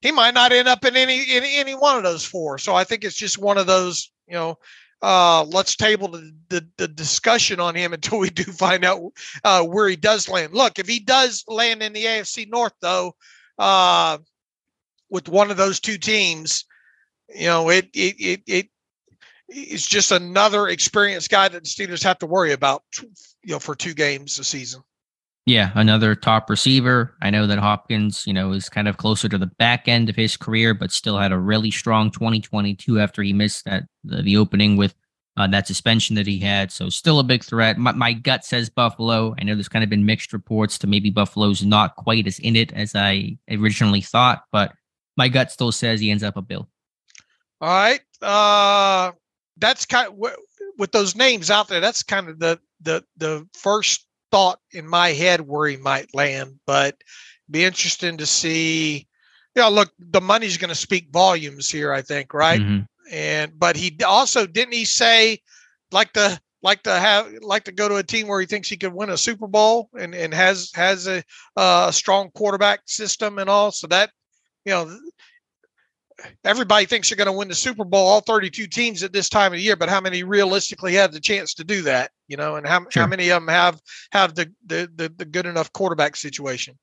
He might not end up in any in any one of those four. So I think it's just one of those. You know, uh, let's table the, the, the discussion on him until we do find out uh, where he does land. Look, if he does land in the AFC North, though, uh, with one of those two teams, you know, it it it, it it's just another experienced guy that the Steelers have to worry about, you know, for two games a season. Yeah, another top receiver. I know that Hopkins, you know, is kind of closer to the back end of his career, but still had a really strong 2022 after he missed that the, the opening with uh, that suspension that he had. So still a big threat. My, my gut says Buffalo. I know there's kind of been mixed reports to maybe Buffalo's not quite as in it as I originally thought, but my gut still says he ends up a Bill. All right. Uh, that's kind of with those names out there. That's kind of the the the first thought in my head where he might land. But be interesting to see. You know, look, the money's going to speak volumes here. I think, right? Mm-hmm. And but he also didn't he say like to like to have like to go to a team where he thinks he could win a Super Bowl and and has has a, a strong quarterback system and all. So that you know everybody thinks they're going to win the Super Bowl, all 32 teams at this time of year, but how many realistically have the chance to do that? You know, and how, sure. how many of them have have the, the the the good enough quarterback situation?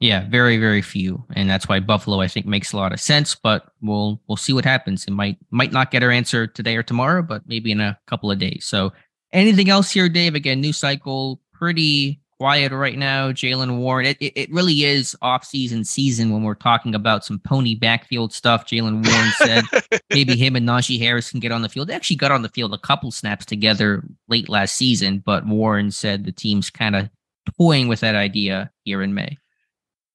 Yeah, very very few, and that's why Buffalo I think makes a lot of sense. But we'll we'll see what happens. It might might not get our answer today or tomorrow, but maybe in a couple of days. So, anything else here, Dave? Again, new cycle, pretty quiet right now. Jaylen Warren, it, it, it, really is off-season season when we're talking about some pony backfield stuff. Jaylen Warren said maybe him and Najee Harris can get on the field. They actually got on the field a couple snaps together late last season, but Warren said the team's kind of toying with that idea here in May.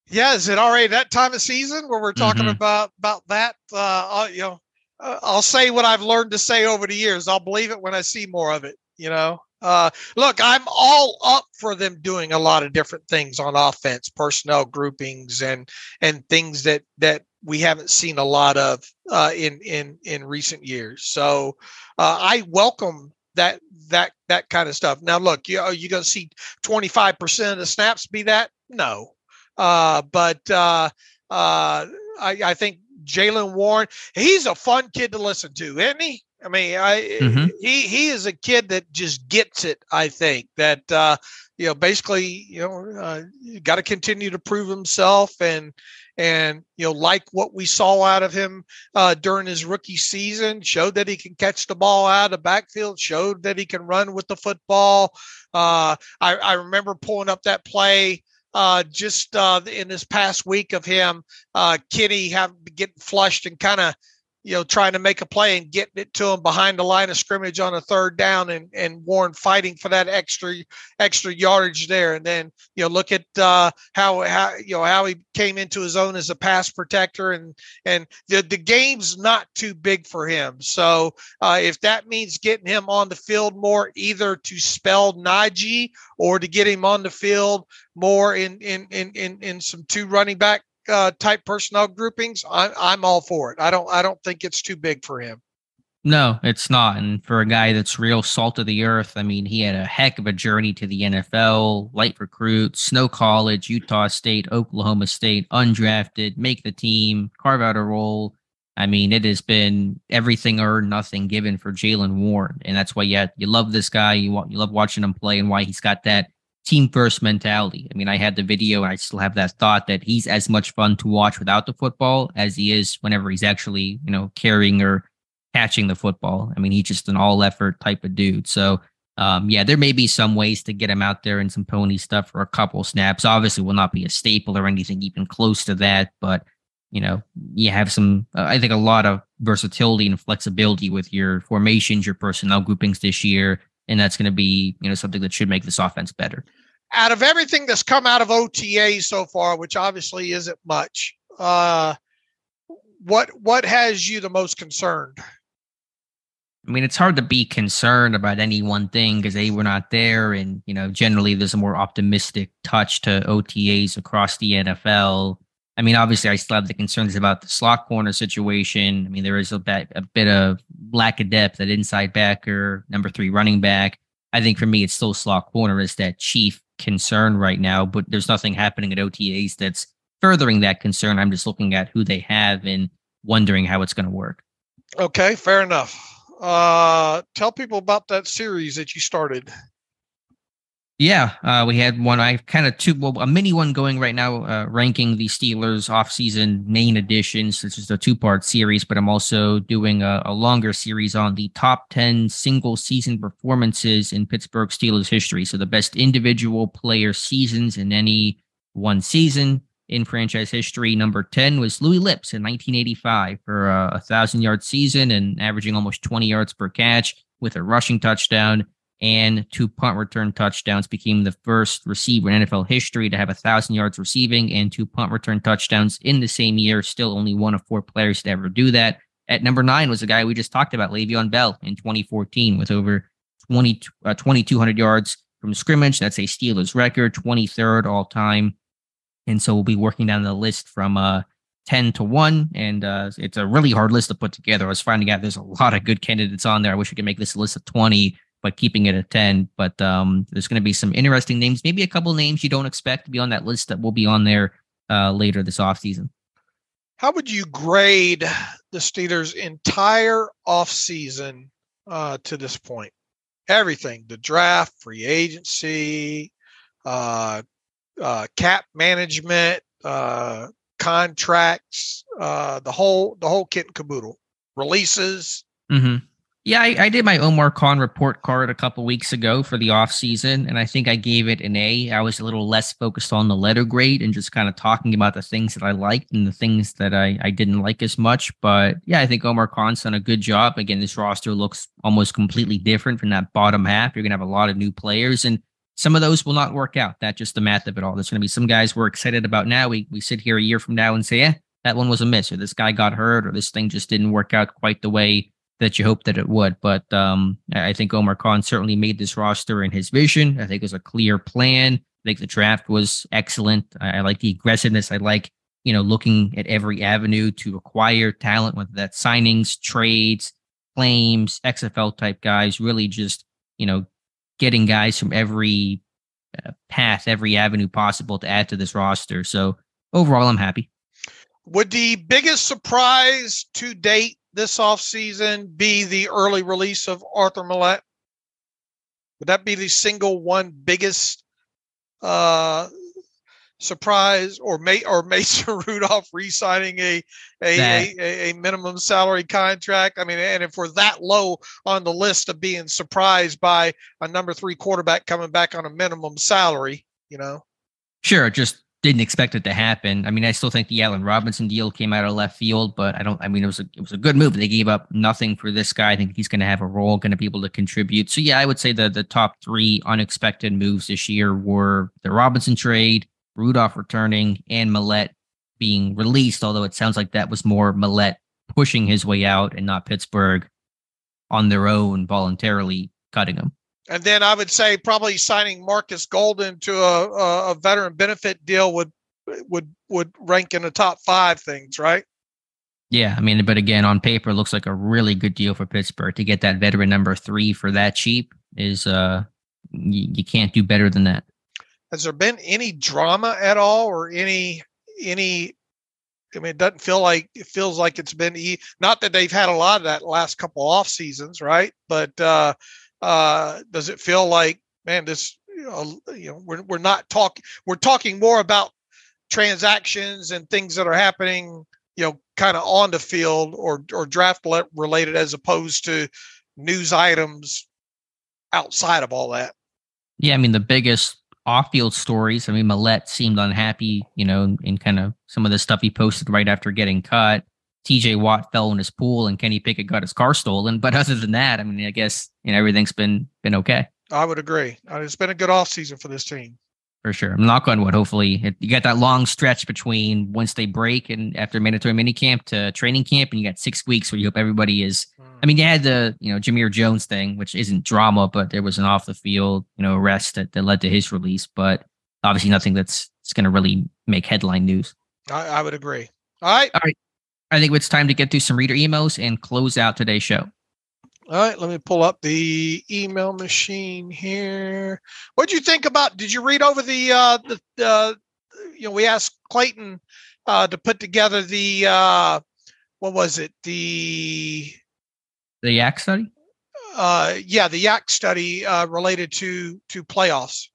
Yeah, is it already that time of season where we're talking mm-hmm. about about that? Uh, you know, uh, I'll say what I've learned to say over the years. I'll believe it when I see more of it. You know, uh, look, I'm all up for them doing a lot of different things on offense, personnel groupings, and and things that that we haven't seen a lot of uh, in in in recent years. So uh, I welcome that that that kind of stuff. Now, look, you are you going to see 25 percent of the snaps be that? No, uh, but uh, uh, I, I think Jaylen Warren, he's a fun kid to listen to, isn't he? I mean, I mm-hmm. he he is a kid that just gets it. I think that uh, you know, basically, you know, uh, got to continue to prove himself and and you know, like what we saw out of him uh, during his rookie season, showed that he can catch the ball out of backfield, showed that he can run with the football. Uh, I, I remember pulling up that play uh, just uh, in this past week of him, uh, Kenny have getting flushed and kind of you know, trying to make a play and getting it to him behind the line of scrimmage on a third down and, and Warren fighting for that extra extra yardage there. And then, you know, look at uh, how how you know how he came into his own as a pass protector and and the, the game's not too big for him. So uh, if that means getting him on the field more, either to spell Najee or to get him on the field more in in in in, in some two running back uh, type personnel groupings, I, I'm all for it. I don't I don't think it's too big for him. No, it's not. And for a guy that's real salt of the earth, I mean, he had a heck of a journey to the NFL, light recruit, Snow College, Utah State, Oklahoma State, undrafted, make the team, carve out a role. I mean, it has been everything or nothing given for Jaylen Warren. And that's why yeah, you love this guy. You want you love watching him play and why he's got that team first mentality. I mean, I had the video and I still have that thought that he's as much fun to watch without the football as he is whenever he's actually, you know, carrying or catching the football. I mean, he's just an all effort type of dude. So, um, yeah, there may be some ways to get him out there in some pony stuff for a couple snaps. Obviously, will not be a staple or anything even close to that, but you know, you have some, uh, I think, a lot of versatility and flexibility with your formations, your personnel groupings this year, and that's going to be, you know, something that should make this offense better out of everything that's come out of OTA so far, which obviously isn't much, uh, what what has you the most concerned? I mean, it's hard to be concerned about any one thing because they were not there, and you know, generally there's a more optimistic touch to OTAs across the NFL. I mean, obviously, I still have the concerns about the slot corner situation. I mean, there is a bit, a bit of lack of depth at inside backer, number three running back. I think for me, it's still slot corner is that chief concern right now, but there's nothing happening at OTAs that's furthering that concern. I'm just looking at who they have and wondering how it's going to work. Okay, fair enough. Uh, tell people about that series that you started. Yeah, uh, we had one. I kind of two, well, a mini one going right now, uh, ranking the Steelers off-season main editions. This is a two-part series, but I'm also doing a, a longer series on the top ten single-season performances in Pittsburgh Steelers history. So the best individual player seasons in any one season in franchise history. Number 10 was Louis Lipps in 1985 for a thousand yard season and averaging almost 20 yards per catch with a rushing touchdown and two punt return touchdowns. Became the first receiver in NFL history to have a thousand yards receiving and two punt return touchdowns in the same year. Still only one of four players to ever do that. At number nine was the guy we just talked about, Le'Veon Bell, in 2014 with over 20, uh, 2,200 yards from scrimmage. That's a Steelers record, 23rd all time and so we'll be working down the list from uh, 10 to 1. And uh, it's a really hard list to put together. I was finding out there's a lot of good candidates on there. I wish we could make this list of 20, but keeping it at 10. But um, there's going to be some interesting names, maybe a couple names you don't expect to be on that list that will be on there uh, later this offseason. How would you grade the Steelers' entire offseason uh, to this point? Everything the draft, free agency, uh, uh, cap management, uh, contracts, uh, the whole the whole kit and caboodle, releases. Mm-hmm. Yeah, I, I, did my Omar Khan report card a couple weeks ago for the off season, and I think I gave it an A. I was a little less focused on the letter grade and just kind of talking about the things that I liked and the things that I, I didn't like as much. But yeah, I think Omar Khan's done a good job. Again, this roster looks almost completely different from that bottom half. You're gonna have a lot of new players, and some of those will not work out. That's just the math of it all. There's going to be some guys we're excited about now. We we sit here a year from now and say, yeah, that one was a miss, or this guy got hurt, or this thing just didn't work out quite the way that you hoped that it would. But um, I think Omar Khan certainly made this roster in his vision. I think it was a clear plan. I think the draft was excellent. I, I like the aggressiveness. I like you know looking at every avenue to acquire talent, whether that's signings, trades, claims, XFL type guys. Really, just you know getting guys from every uh, path, every avenue possible to add to this roster. So overall, I'm happy. Would the biggest surprise to date this offseason be the early release of Arthur Maulet? Would that be the single one biggest uh, surprise or may or Mason Rudolph re-signing a a, a, a, minimum salary contract. I mean, and if we're that low on the list of being surprised by a number three quarterback coming back on a minimum salary, you know. Sure, just didn't expect it to happen. I mean, I still think the Allen Robinson deal came out of left field, but I don't. I mean, it was a it was a good move. They gave up nothing for this guy. I think he's going to have a role, going to be able to contribute. So yeah, I would say the the top three unexpected moves this year were the Robinson trade, Rudolph returning, and Maulet being released, although it sounds like that was more Maulet pushing his way out and not Pittsburgh on their own voluntarily cutting him. And then I would say probably signing Markus Golden to a, a veteran benefit deal would would would rank in the top five things, right? Yeah, I mean, but again, on paper, looks like a really good deal for Pittsburgh to get that veteran number three for that cheap. Is uh, you, you can't do better than that has there been any drama at all or any any I mean, it doesn't feel like it feels like it's been not that they've had a lot of that last couple off seasons, right? But uh, uh, does it feel like, man, this you know, we're we're not talking we're talking more about transactions and things that are happening, you know, kind of on the field or or draft related as opposed to news items outside of all that. Yeah, I mean the biggest off-field stories. I mean, Maulet seemed unhappy, you know, in kind of some of the stuff he posted right after getting cut. TJ Watt fell in his pool and Kenny Pickett got his car stolen. But other than that, I mean, I guess you know everything's been been okay. I would agree. It's been a good off season for this team. for sure. I'm knock on wood. Hopefully, it, you got that long stretch between once they break and after mandatory minicamp to training camp, and you got six weeks where you hope everybody is. I mean, you had the you know Jamir Jones thing, which isn't drama, but there was an off the field you know arrest that, that led to his release, but obviously nothing that's going to really make headline news. I, I would agree. All right. All right. I think it's time to get through some reader emails and close out today's show. All right, let me pull up the email machine here. What did you think about? Did you read over the uh, the uh, you know we asked Clayton uh, to put together the uh, what was it the the YAC study? Uh, yeah, the YAC study uh, related to to playoffs.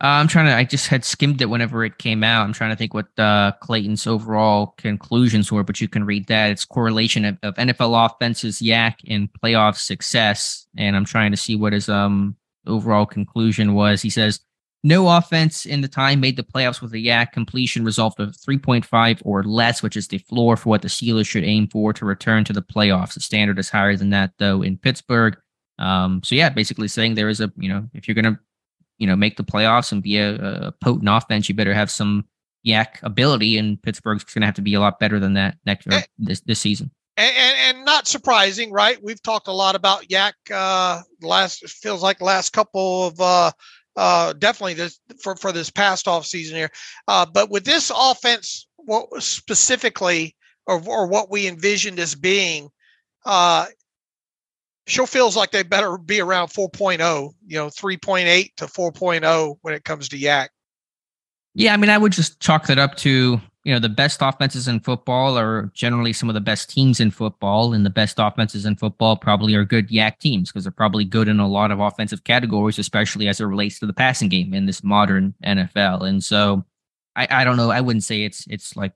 Uh, I'm trying to. I just had skimmed it whenever it came out. I'm trying to think what uh, Clayton's overall conclusions were, but you can read that. It's correlation of, of NFL offenses, YAC, and playoff success. And I'm trying to see what his um overall conclusion was. He says no offense in the time made the playoffs with a YAC completion result of 3.5 or less, which is the floor for what the Steelers should aim for to return to the playoffs. The standard is higher than that, though, in Pittsburgh. Um, so yeah, basically saying there is a you know if you're gonna you know make the playoffs and be a, a potent offense, you better have some YAC ability, and Pittsburgh's going to have to be a lot better than that next and, this this season. And, and, and, not surprising, right? We've talked a lot about YAC Uh, last feels like last couple of uh, uh, definitely this for for this past off season here. Uh, but with this offense, what specifically, or or what we envisioned as being, uh, sure feels like they better be around 4.0, you know, 3.8 to 4.0 when it comes to YAC. Yeah, I mean, I would just chalk that up to, you know, the best offenses in football are generally some of the best teams in football, and the best offenses in football probably are good YAC teams because they're probably good in a lot of offensive categories, especially as it relates to the passing game in this modern NFL. And so I, I don't know, I wouldn't say it's it's like,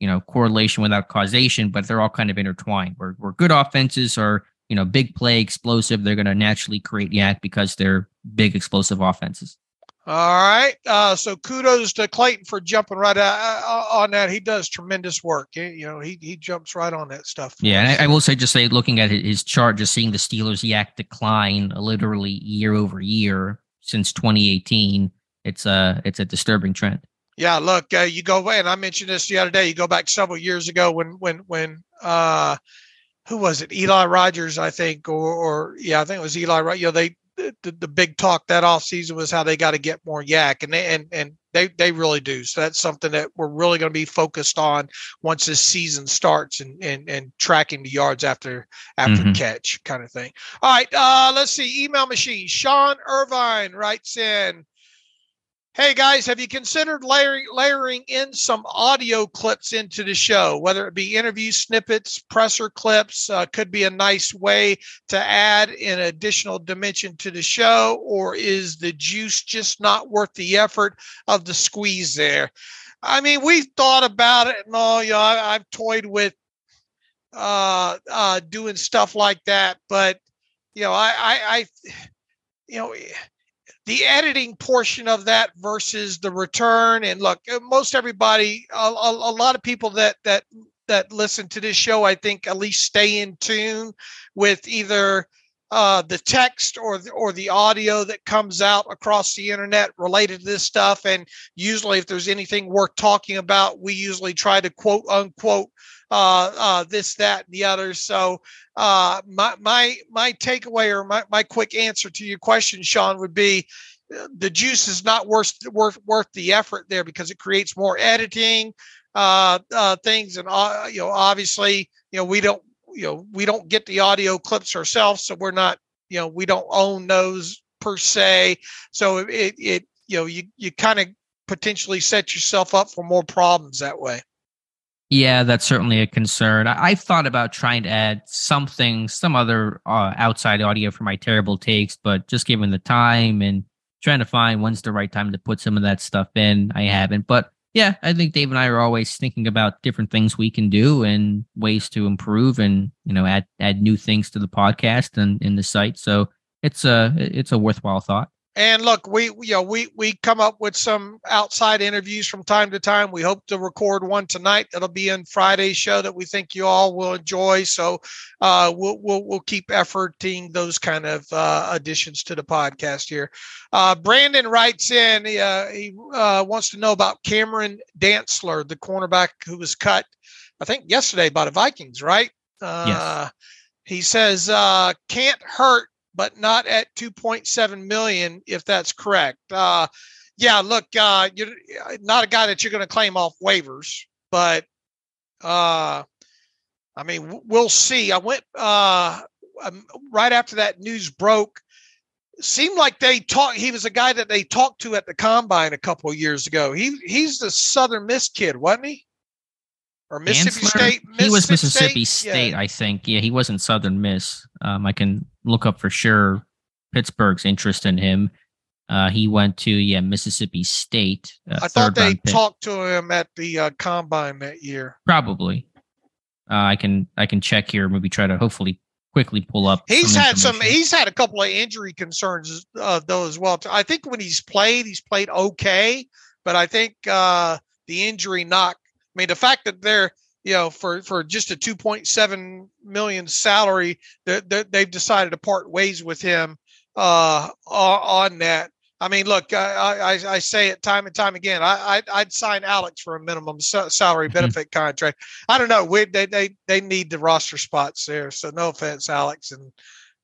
you know, correlation without causation, but they're all kind of intertwined where, where good offenses are you know, big play, explosive, they're going to naturally create YAC because they're big, explosive offenses. All right. Uh, so kudos to Clayton for jumping right uh, uh, on that. He does tremendous work. You know, he he jumps right on that stuff. Yeah, and I, I, will say, just say, looking at his chart, just seeing the Steelers YAC decline literally year over year since 2018, it's a it's a disturbing trend. Yeah, look, uh, you go away, and I mentioned this the other day. You go back several years ago when when when uh, who was it? Eli Rogers, I think, or, or yeah, I think it was Eli. Right, You know, they the, the big talk that off season was how they got to get more YAC, and they and and they they really do. So that's something that we're really going to be focused on once this season starts, and and and tracking the yards after after mm-hmm. catch kind of thing. All right, uh, let's see. Email machine. Sean Irvine writes in. Hey guys, have you considered layering, in some audio clips into the show, whether it be interview snippets, presser clips? Uh, could be a nice way to add an additional dimension to the show, or is the juice just not worth the effort of the squeeze there? I mean, we've thought about it and all. You know, I, have toyed with uh, uh, doing stuff like that, but you know, I, I, I you know the editing portion of that versus the return. And look uh, most everybody a, a, a, lot of people that that that listen to this show i think at least stay in tune with either uh, the text or the, or the audio that comes out across the internet related to this stuff. And usually if there's anything worth talking about we usually try to quote unquote uh, uh, this, that, and the other. So uh, my my my takeaway or my, my quick answer to your question, Sean, would be uh, the juice is not worth worth worth the effort there because it creates more editing uh, uh, things, and uh, you know, obviously, you know, we don't you know we don't get the audio clips ourselves, so we're not you know we don't own those per se. So it it you know you you kind of potentially set yourself up for more problems that way. Yeah, that's certainly a concern. I, have thought about trying to add something, some other uh, outside audio for my terrible takes, but just given the time and trying to find when's the right time to put some of that stuff in, I haven't. But yeah, I think Dave and I are always thinking about different things we can do and ways to improve and you know add add new things to the podcast and in the site. So it's a it's a worthwhile thought. And look, we you know we we come up with some outside interviews from time to time. We hope to record one tonight. It'll be in Friday's show that we think you all will enjoy. So uh, we'll we'll we'll keep efforting those kind of uh, additions to the podcast here. Uh, Brandon writes in. Uh, he uh, wants to know about Cameron Dantzler, the cornerback who was cut, I think yesterday by the Vikings, right? Uh, yes. He says can't hurt but not at 2.7 million if that's correct. Uh, yeah, look, uh, you're not a guy that you're going to claim off waivers, but uh, I mean, we'll see. I went uh, um, right after that news broke. Seemed like they talked. He was a guy that they talked to at the combine a couple years ago. He he's the Southern Miss kid, wasn't he? Or Mississippi? State? he was Mississippi State, State, Yeah. I think. Yeah, he wasn't Southern Miss. Um, I can look up for sure Pittsburgh's interest in him. Uh, he went to yeah Mississippi State. Uh, I thought they talked to him at the uh, combine that year. Probably. Uh, I can I can check here. Maybe try to hopefully quickly pull up. He's had some. He's had a couple of injury concerns uh, though as well. I think when he's played, he's played okay, but I think uh, the injury knock. I mean, the fact that they're you know for for just a 2.7 million salary, that they, they've decided to part ways with him uh, on that. I mean, look, I, I, I say it time and time again. I, I'd, I'd sign Alex for a minimum sa- salary Mhm. benefit contract. I don't know. We, they, they, they need the roster spots there. So no offense, Alex. And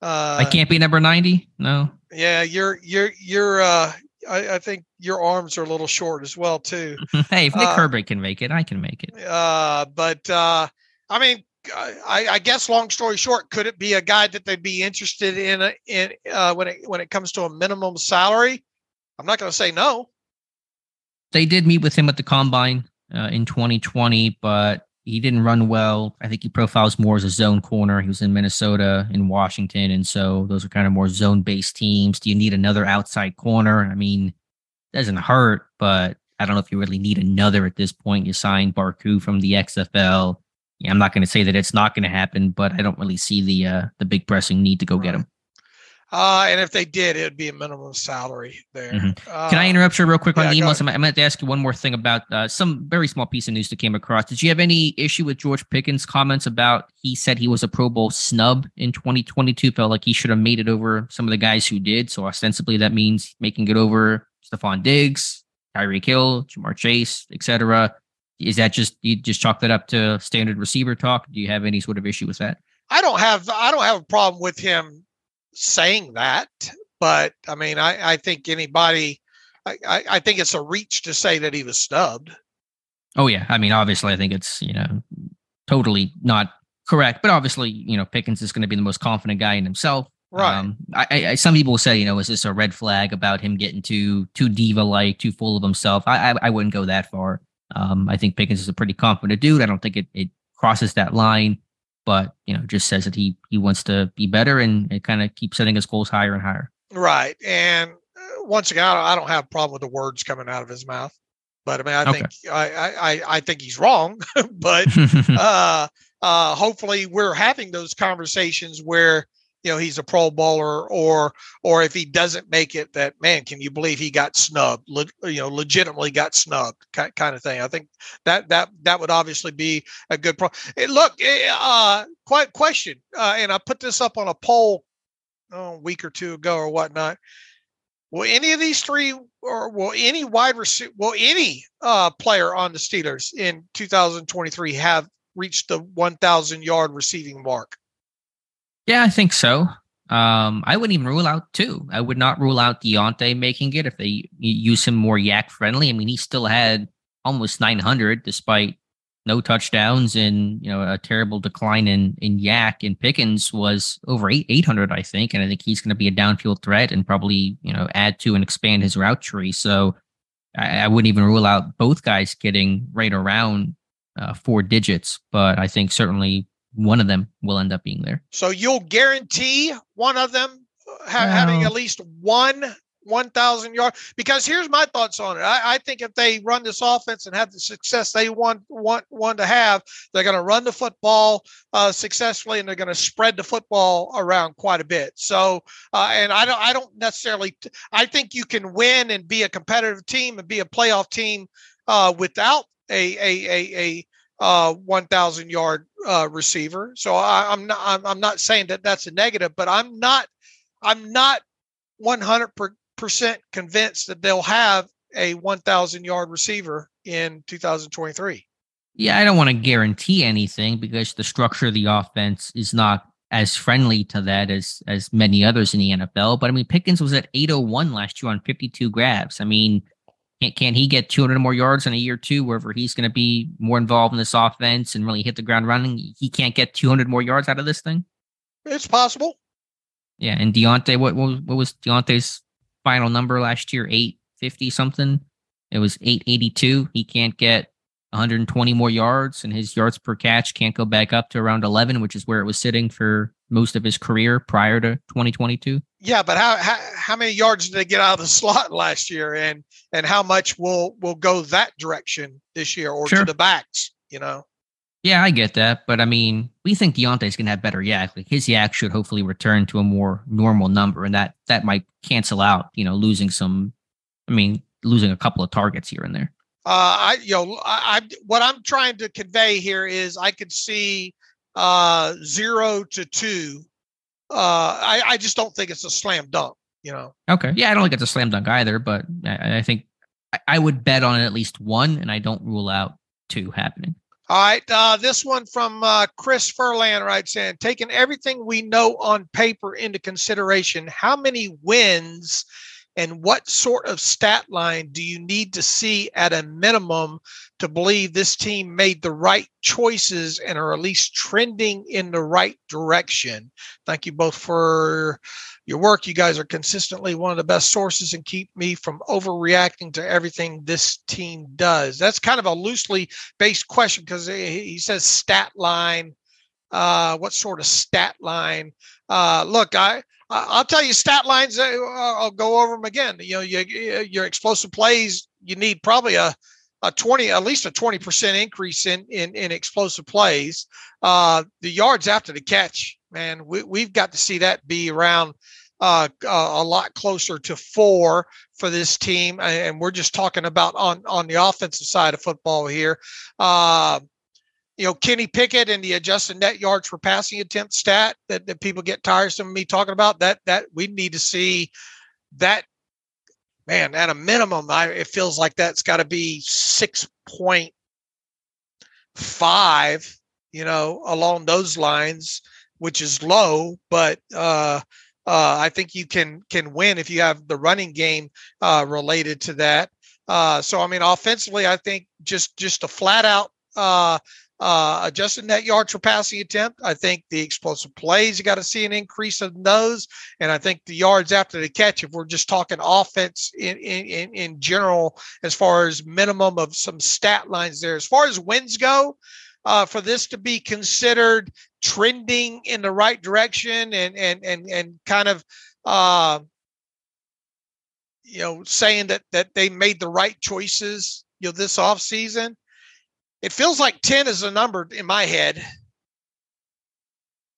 uh, I can't be number ninety. No. yeah, you're you're you're. Uh, I, I think your arms are a little short as well too. hey, if Nick Uh, Herbig can make it, I can make it. Uh, but uh, I mean, I, I guess long story short, could it be a guy that they'd be interested in a, in uh, when it when it comes to a minimum salary? I'm not going to say no. They did meet with him at the combine uh, in 2020, but he didn't run well. I think he profiles more as a zone corner. He was in Minnesota, in Washington, and so those are kind of more zone-based teams. Do you need another outside corner? I mean, doesn't hurt, but I don't know if you really need another at this point. You signed Barcoo from the XFL. Yeah, I'm not going to say that it's not going to happen, but I don't really see the uh, the big pressing need to go get him. Uh, and if they did, it would be a minimum salary there. Mhm. Uh, Can I interrupt you real quick yeah, on emails? I meant to ask you one more thing about uh, some very small piece of news that came across. Did you have any issue with George Pickens' comments about he said he was a Pro Bowl snub in 2022? Felt like he should have made it over some of the guys who did. So ostensibly that means making it over Stefon Diggs, Tyreek Hill, Ja'Marr Chase, etc. Is that just you just chalk that up to standard receiver talk? Do you have any sort of issue with that? I don't have I don't have a problem with him saying that, but I mean, I, I think anybody, I, I, think it's a reach to say that he was snubbed. Oh yeah, I mean, obviously, I think it's you know totally not correct, but obviously, you know, Pickens is going to be the most confident guy in himself. Right. Um, I, I, I- some people say, you know, is this a red flag about him getting too too diva like, too full of himself? I, I I wouldn't go that far. Um, I think Pickens is a pretty confident dude. I don't think it it crosses that line, but you know, just says that he he wants to be better and it kind of keeps setting his goals higher and higher. Right. And uh, once again, I don't, have a problem with the words coming out of his mouth, but I mean, I Okay. think I, I, I- I think he's wrong, but uh, uh, hopefully we're having those conversations where you know he's a Pro Bowler, or or if he doesn't make it, that man, can you believe he got snubbed? Le- you know, legitimately got snubbed, ki- kind of thing. I think that that that would obviously be a good pro. eh, Look, eh, uh, quite question, uh, and I put this up on a poll oh, a week or two ago or whatnot. Will any of these three, or will any wide receiver, will any uh, player on the Steelers in 2023 have reached the 1,000 yard receiving mark? Yeah, I think so. Um, I wouldn't even rule out two. I would not rule out Diontae making it if they use him more YAC friendly. I mean, he still had almost 900 despite no touchdowns and you know a terrible decline in in YAC. And Pickens was over eight 800, I think, and I think he's going to be a downfield threat and probably you know add to and expand his route tree. So I, I wouldn't even rule out both guys getting right around uh, four digits, but I think certainly one of them will end up being there. So you'll guarantee one of them ha- having at least one 1,000 yards? Because here's my thoughts on it. I, I, think if they run this offense and have the success they want want want to have, they're going to run the football uh, successfully and they're going to spread the football around quite a bit. So, uh, and I don't I don't necessarily I think you can win and be a competitive team and be a playoff team uh, without a a a, a uh, 1,000 yard uh, receiver. So I, am not I'm, I'm not saying that that's a negative, but I'm not I'm not 100 percent convinced that they'll have a 1,000 yard receiver in 2023. Yeah, I don't want to guarantee anything because the structure of the offense is not as friendly to that as as many others in the NFL. But I mean, Pickens was at 801 last year on 52 grabs. I mean, can, can he get 200 more yards in a year two, wherever he's going to be more involved in this offense and really hit the ground running? He can't get 200 more yards out of this thing. It's possible. Yeah, and Diontae, what what, what was Diontae's final number last year? 850 something. It was 882. He can't get 120 more yards, and his yards per catch can't go back up to around 11, which is where it was sitting for most of his career prior to 2022. Yeah, but how, how how many yards did they get out of the slot last year, and and how much will will go that direction this year or sure. to the backs? You know. Yeah, I get that, but I mean, we think Diontae's gonna have better YAC. Like his YAC should hopefully return to a more normal number, and that that might cancel out, you know, losing some. I mean, losing a couple of targets here and there. Uh, I you know, I, I what I'm trying to convey here is I could see uh zero to two. Uh, I I just don't think it's a slam dunk. You know. Okay. Yeah, I don't think it's a slam dunk either, but I, I think I, I would bet on at least one, and I don't rule out two happening. All right. Uh, this one from uh, Chris Furlan writes in taking everything we know on paper into consideration, how many wins and what sort of stat line do you need to see at a minimum to believe this team made the right choices and are at least trending in the right direction? Thank you both for your work. You guys are consistently one of the best sources and keep me from overreacting to everything this team does. That's kind of a loosely based question because he says stat line. Uh, what sort of stat line? Uh, look, I I'll tell you stat lines. Uh, I'll go over them again. You know, you, your explosive plays. You need probably a a 20 at least a 20% increase in in, in explosive plays uh the yards after the catch man we, we've got to see that be around uh, a lot closer to four for this team and we're just talking about on on the offensive side of football here uh you know, Kenny Pickett and the adjusted net yards for passing attempt stat that, that people get tiresome of me talking about. That that we need to see that man at a minimum. I it feels like that's got to be six point five, you know, along those lines, which is low, but uh uh, I think you can can win if you have the running game uh, related to that. Uh, so I mean, offensively, I think just just a flat out uh, adjusted net yards per passing attempt. I think the explosive plays, you got to see an increase in those. And I think the yards after the catch, if we're just talking offense in, in, in general, as far as minimum of some stat lines there, as far as wins go, uh, for this to be considered trending in the right direction and, and, and, and kind of, uh, you know, saying that, that they made the right choices, you know, this off season it feels like 10 is a number in my head.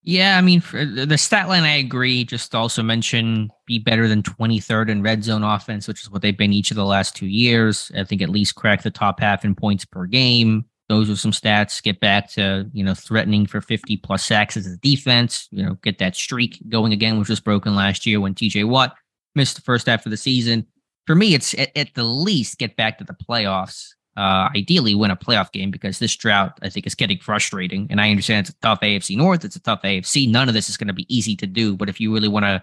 Yeah, I mean, the stat line, I agree. Just also mention be better than 23rd in red zone offense, which is what they've been each of the last two years. I think at least crack the top half in points per game. Those are some stats. Get back to, you know, threatening for 50 plus sacks as a defense, you know, get that streak going again, which was broken last year when TJ Watt missed the first half of the season. For me, it's at, at the least get back to the playoffs uh, ideally win a playoff game because this drought, I think, is getting frustrating. And I understand it's a tough AFC North, it's a tough AFC. None of this is going to be easy to do. But if you really want to,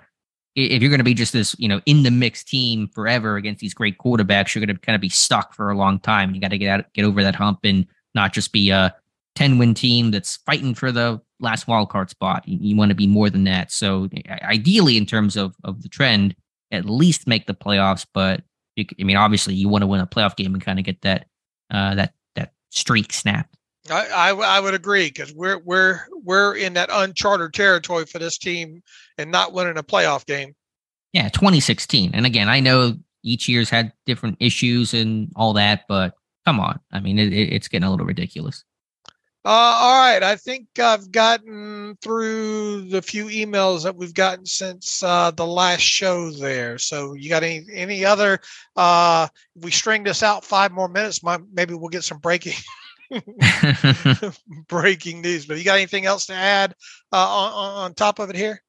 if you're going to be just this, you know, in the mix team forever against these great quarterbacks, you're going to kind of be stuck for a long time. You got to get out, get over that hump, and not just be a 10 win team that's fighting for the last wild card spot. You, you want to be more than that. So ideally, in terms of of the trend, at least make the playoffs. But you, I mean, obviously, you want to win a playoff game and kind of get that uh, that that streak snapped. I, I, I would agree because we're we're we're in that uncharted territory for this team and not winning a playoff game. Yeah, 2016. And again, I know each year's had different issues and all that, but come on. I mean, it, it's getting a little ridiculous. Uh, all right. I think I've gotten through the few emails that we've gotten since uh, the last show there. So you got any any other? Uh, we string this out five more minutes. My, maybe we'll get some breaking breaking news. But you got anything else to add uh, on, on top of it here?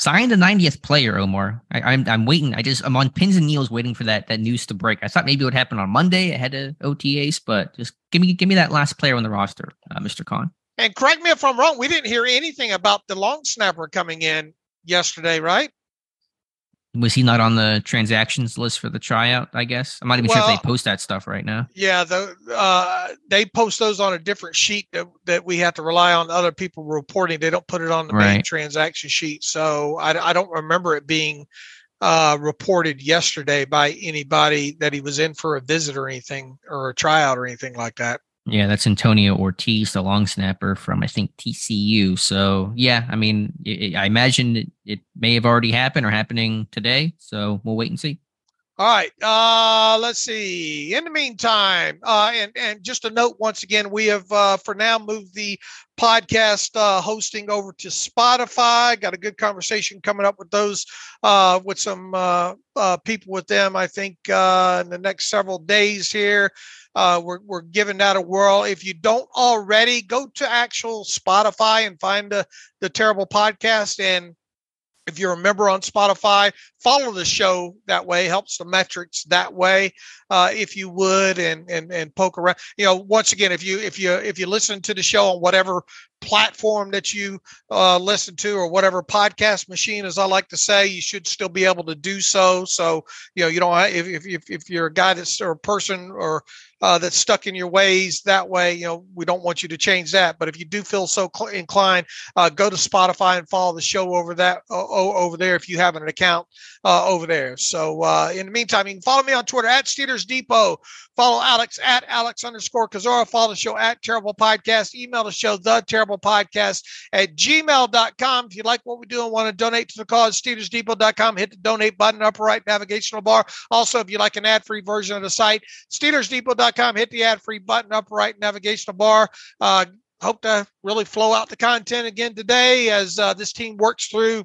Signed the 90th player, Omar. I, am I'm, I'm waiting. I just I'm on pins and needles waiting for that that news to break. I thought maybe it would happen on Monday ahead of OTAs, but just give me give me that last player on the roster, uh, Mr. Khan. And correct me if I'm wrong. We didn't hear anything about the long snapper coming in yesterday, right? Was he not on the transactions list for the tryout? I guess I'm not even well, sure if they post that stuff right now. Yeah, the uh, they post those on a different sheet that, that we have to rely on other people reporting. They don't put it on the right. main transaction sheet, so I, I don't remember it being uh, reported yesterday by anybody that he was in for a visit or anything or a tryout or anything like that. Yeah, that's Antonio Ortiz, the long snapper from I think TCU. So yeah, I mean, it, I imagine it, it, may have already happened or happening today. So we'll wait and see. All right. Uh, let's see. In the meantime, uh, and and just a note once again, we have uh, for now moved the podcast uh, hosting over to Spotify. Got a good conversation coming up with those uh, with some uh, uh, people with them. I think uh, in the next several days here. Uh, we're, we're giving that a whirl. If you don't already, go to actual Spotify and find the, the terrible podcast and if you're a member on Spotify, follow the show that way. Helps the metrics that way, uh, if you would, and and and poke around. You know, once again, if you if you if you listen to the show on whatever platform that you uh, listen to or whatever podcast machine, as I like to say, you should still be able to do so. So you know, you don't if if if you're a guy that's or a person or uh, that's stuck in your ways that way, you know, we don't want you to change that. But if you do feel so cl- inclined, uh, go to Spotify and follow the show over that over there if you have an account uh, over there. So uh, in the meantime, you can follow me on Twitter at Steelers Depot. Follow Alex at Alex underscore Kozora. Follow the show at Terrible Podcast. Email the show, The Terrible Podcast at gmail.com. If you like what we do and want to donate to the cause, SteelersDepot.com. Hit the donate button, upper right navigational bar. Also, if you like an ad free version of the site, SteelersDepot.com. Hit the ad free button, upper right navigational bar. Uh, hope to really flow out the content again today as uh, this team works through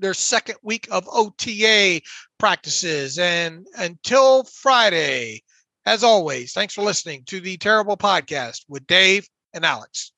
their second week of OTA practices. And until Friday, as always, thanks for listening to the Terrible Podcast with Dave and Alex.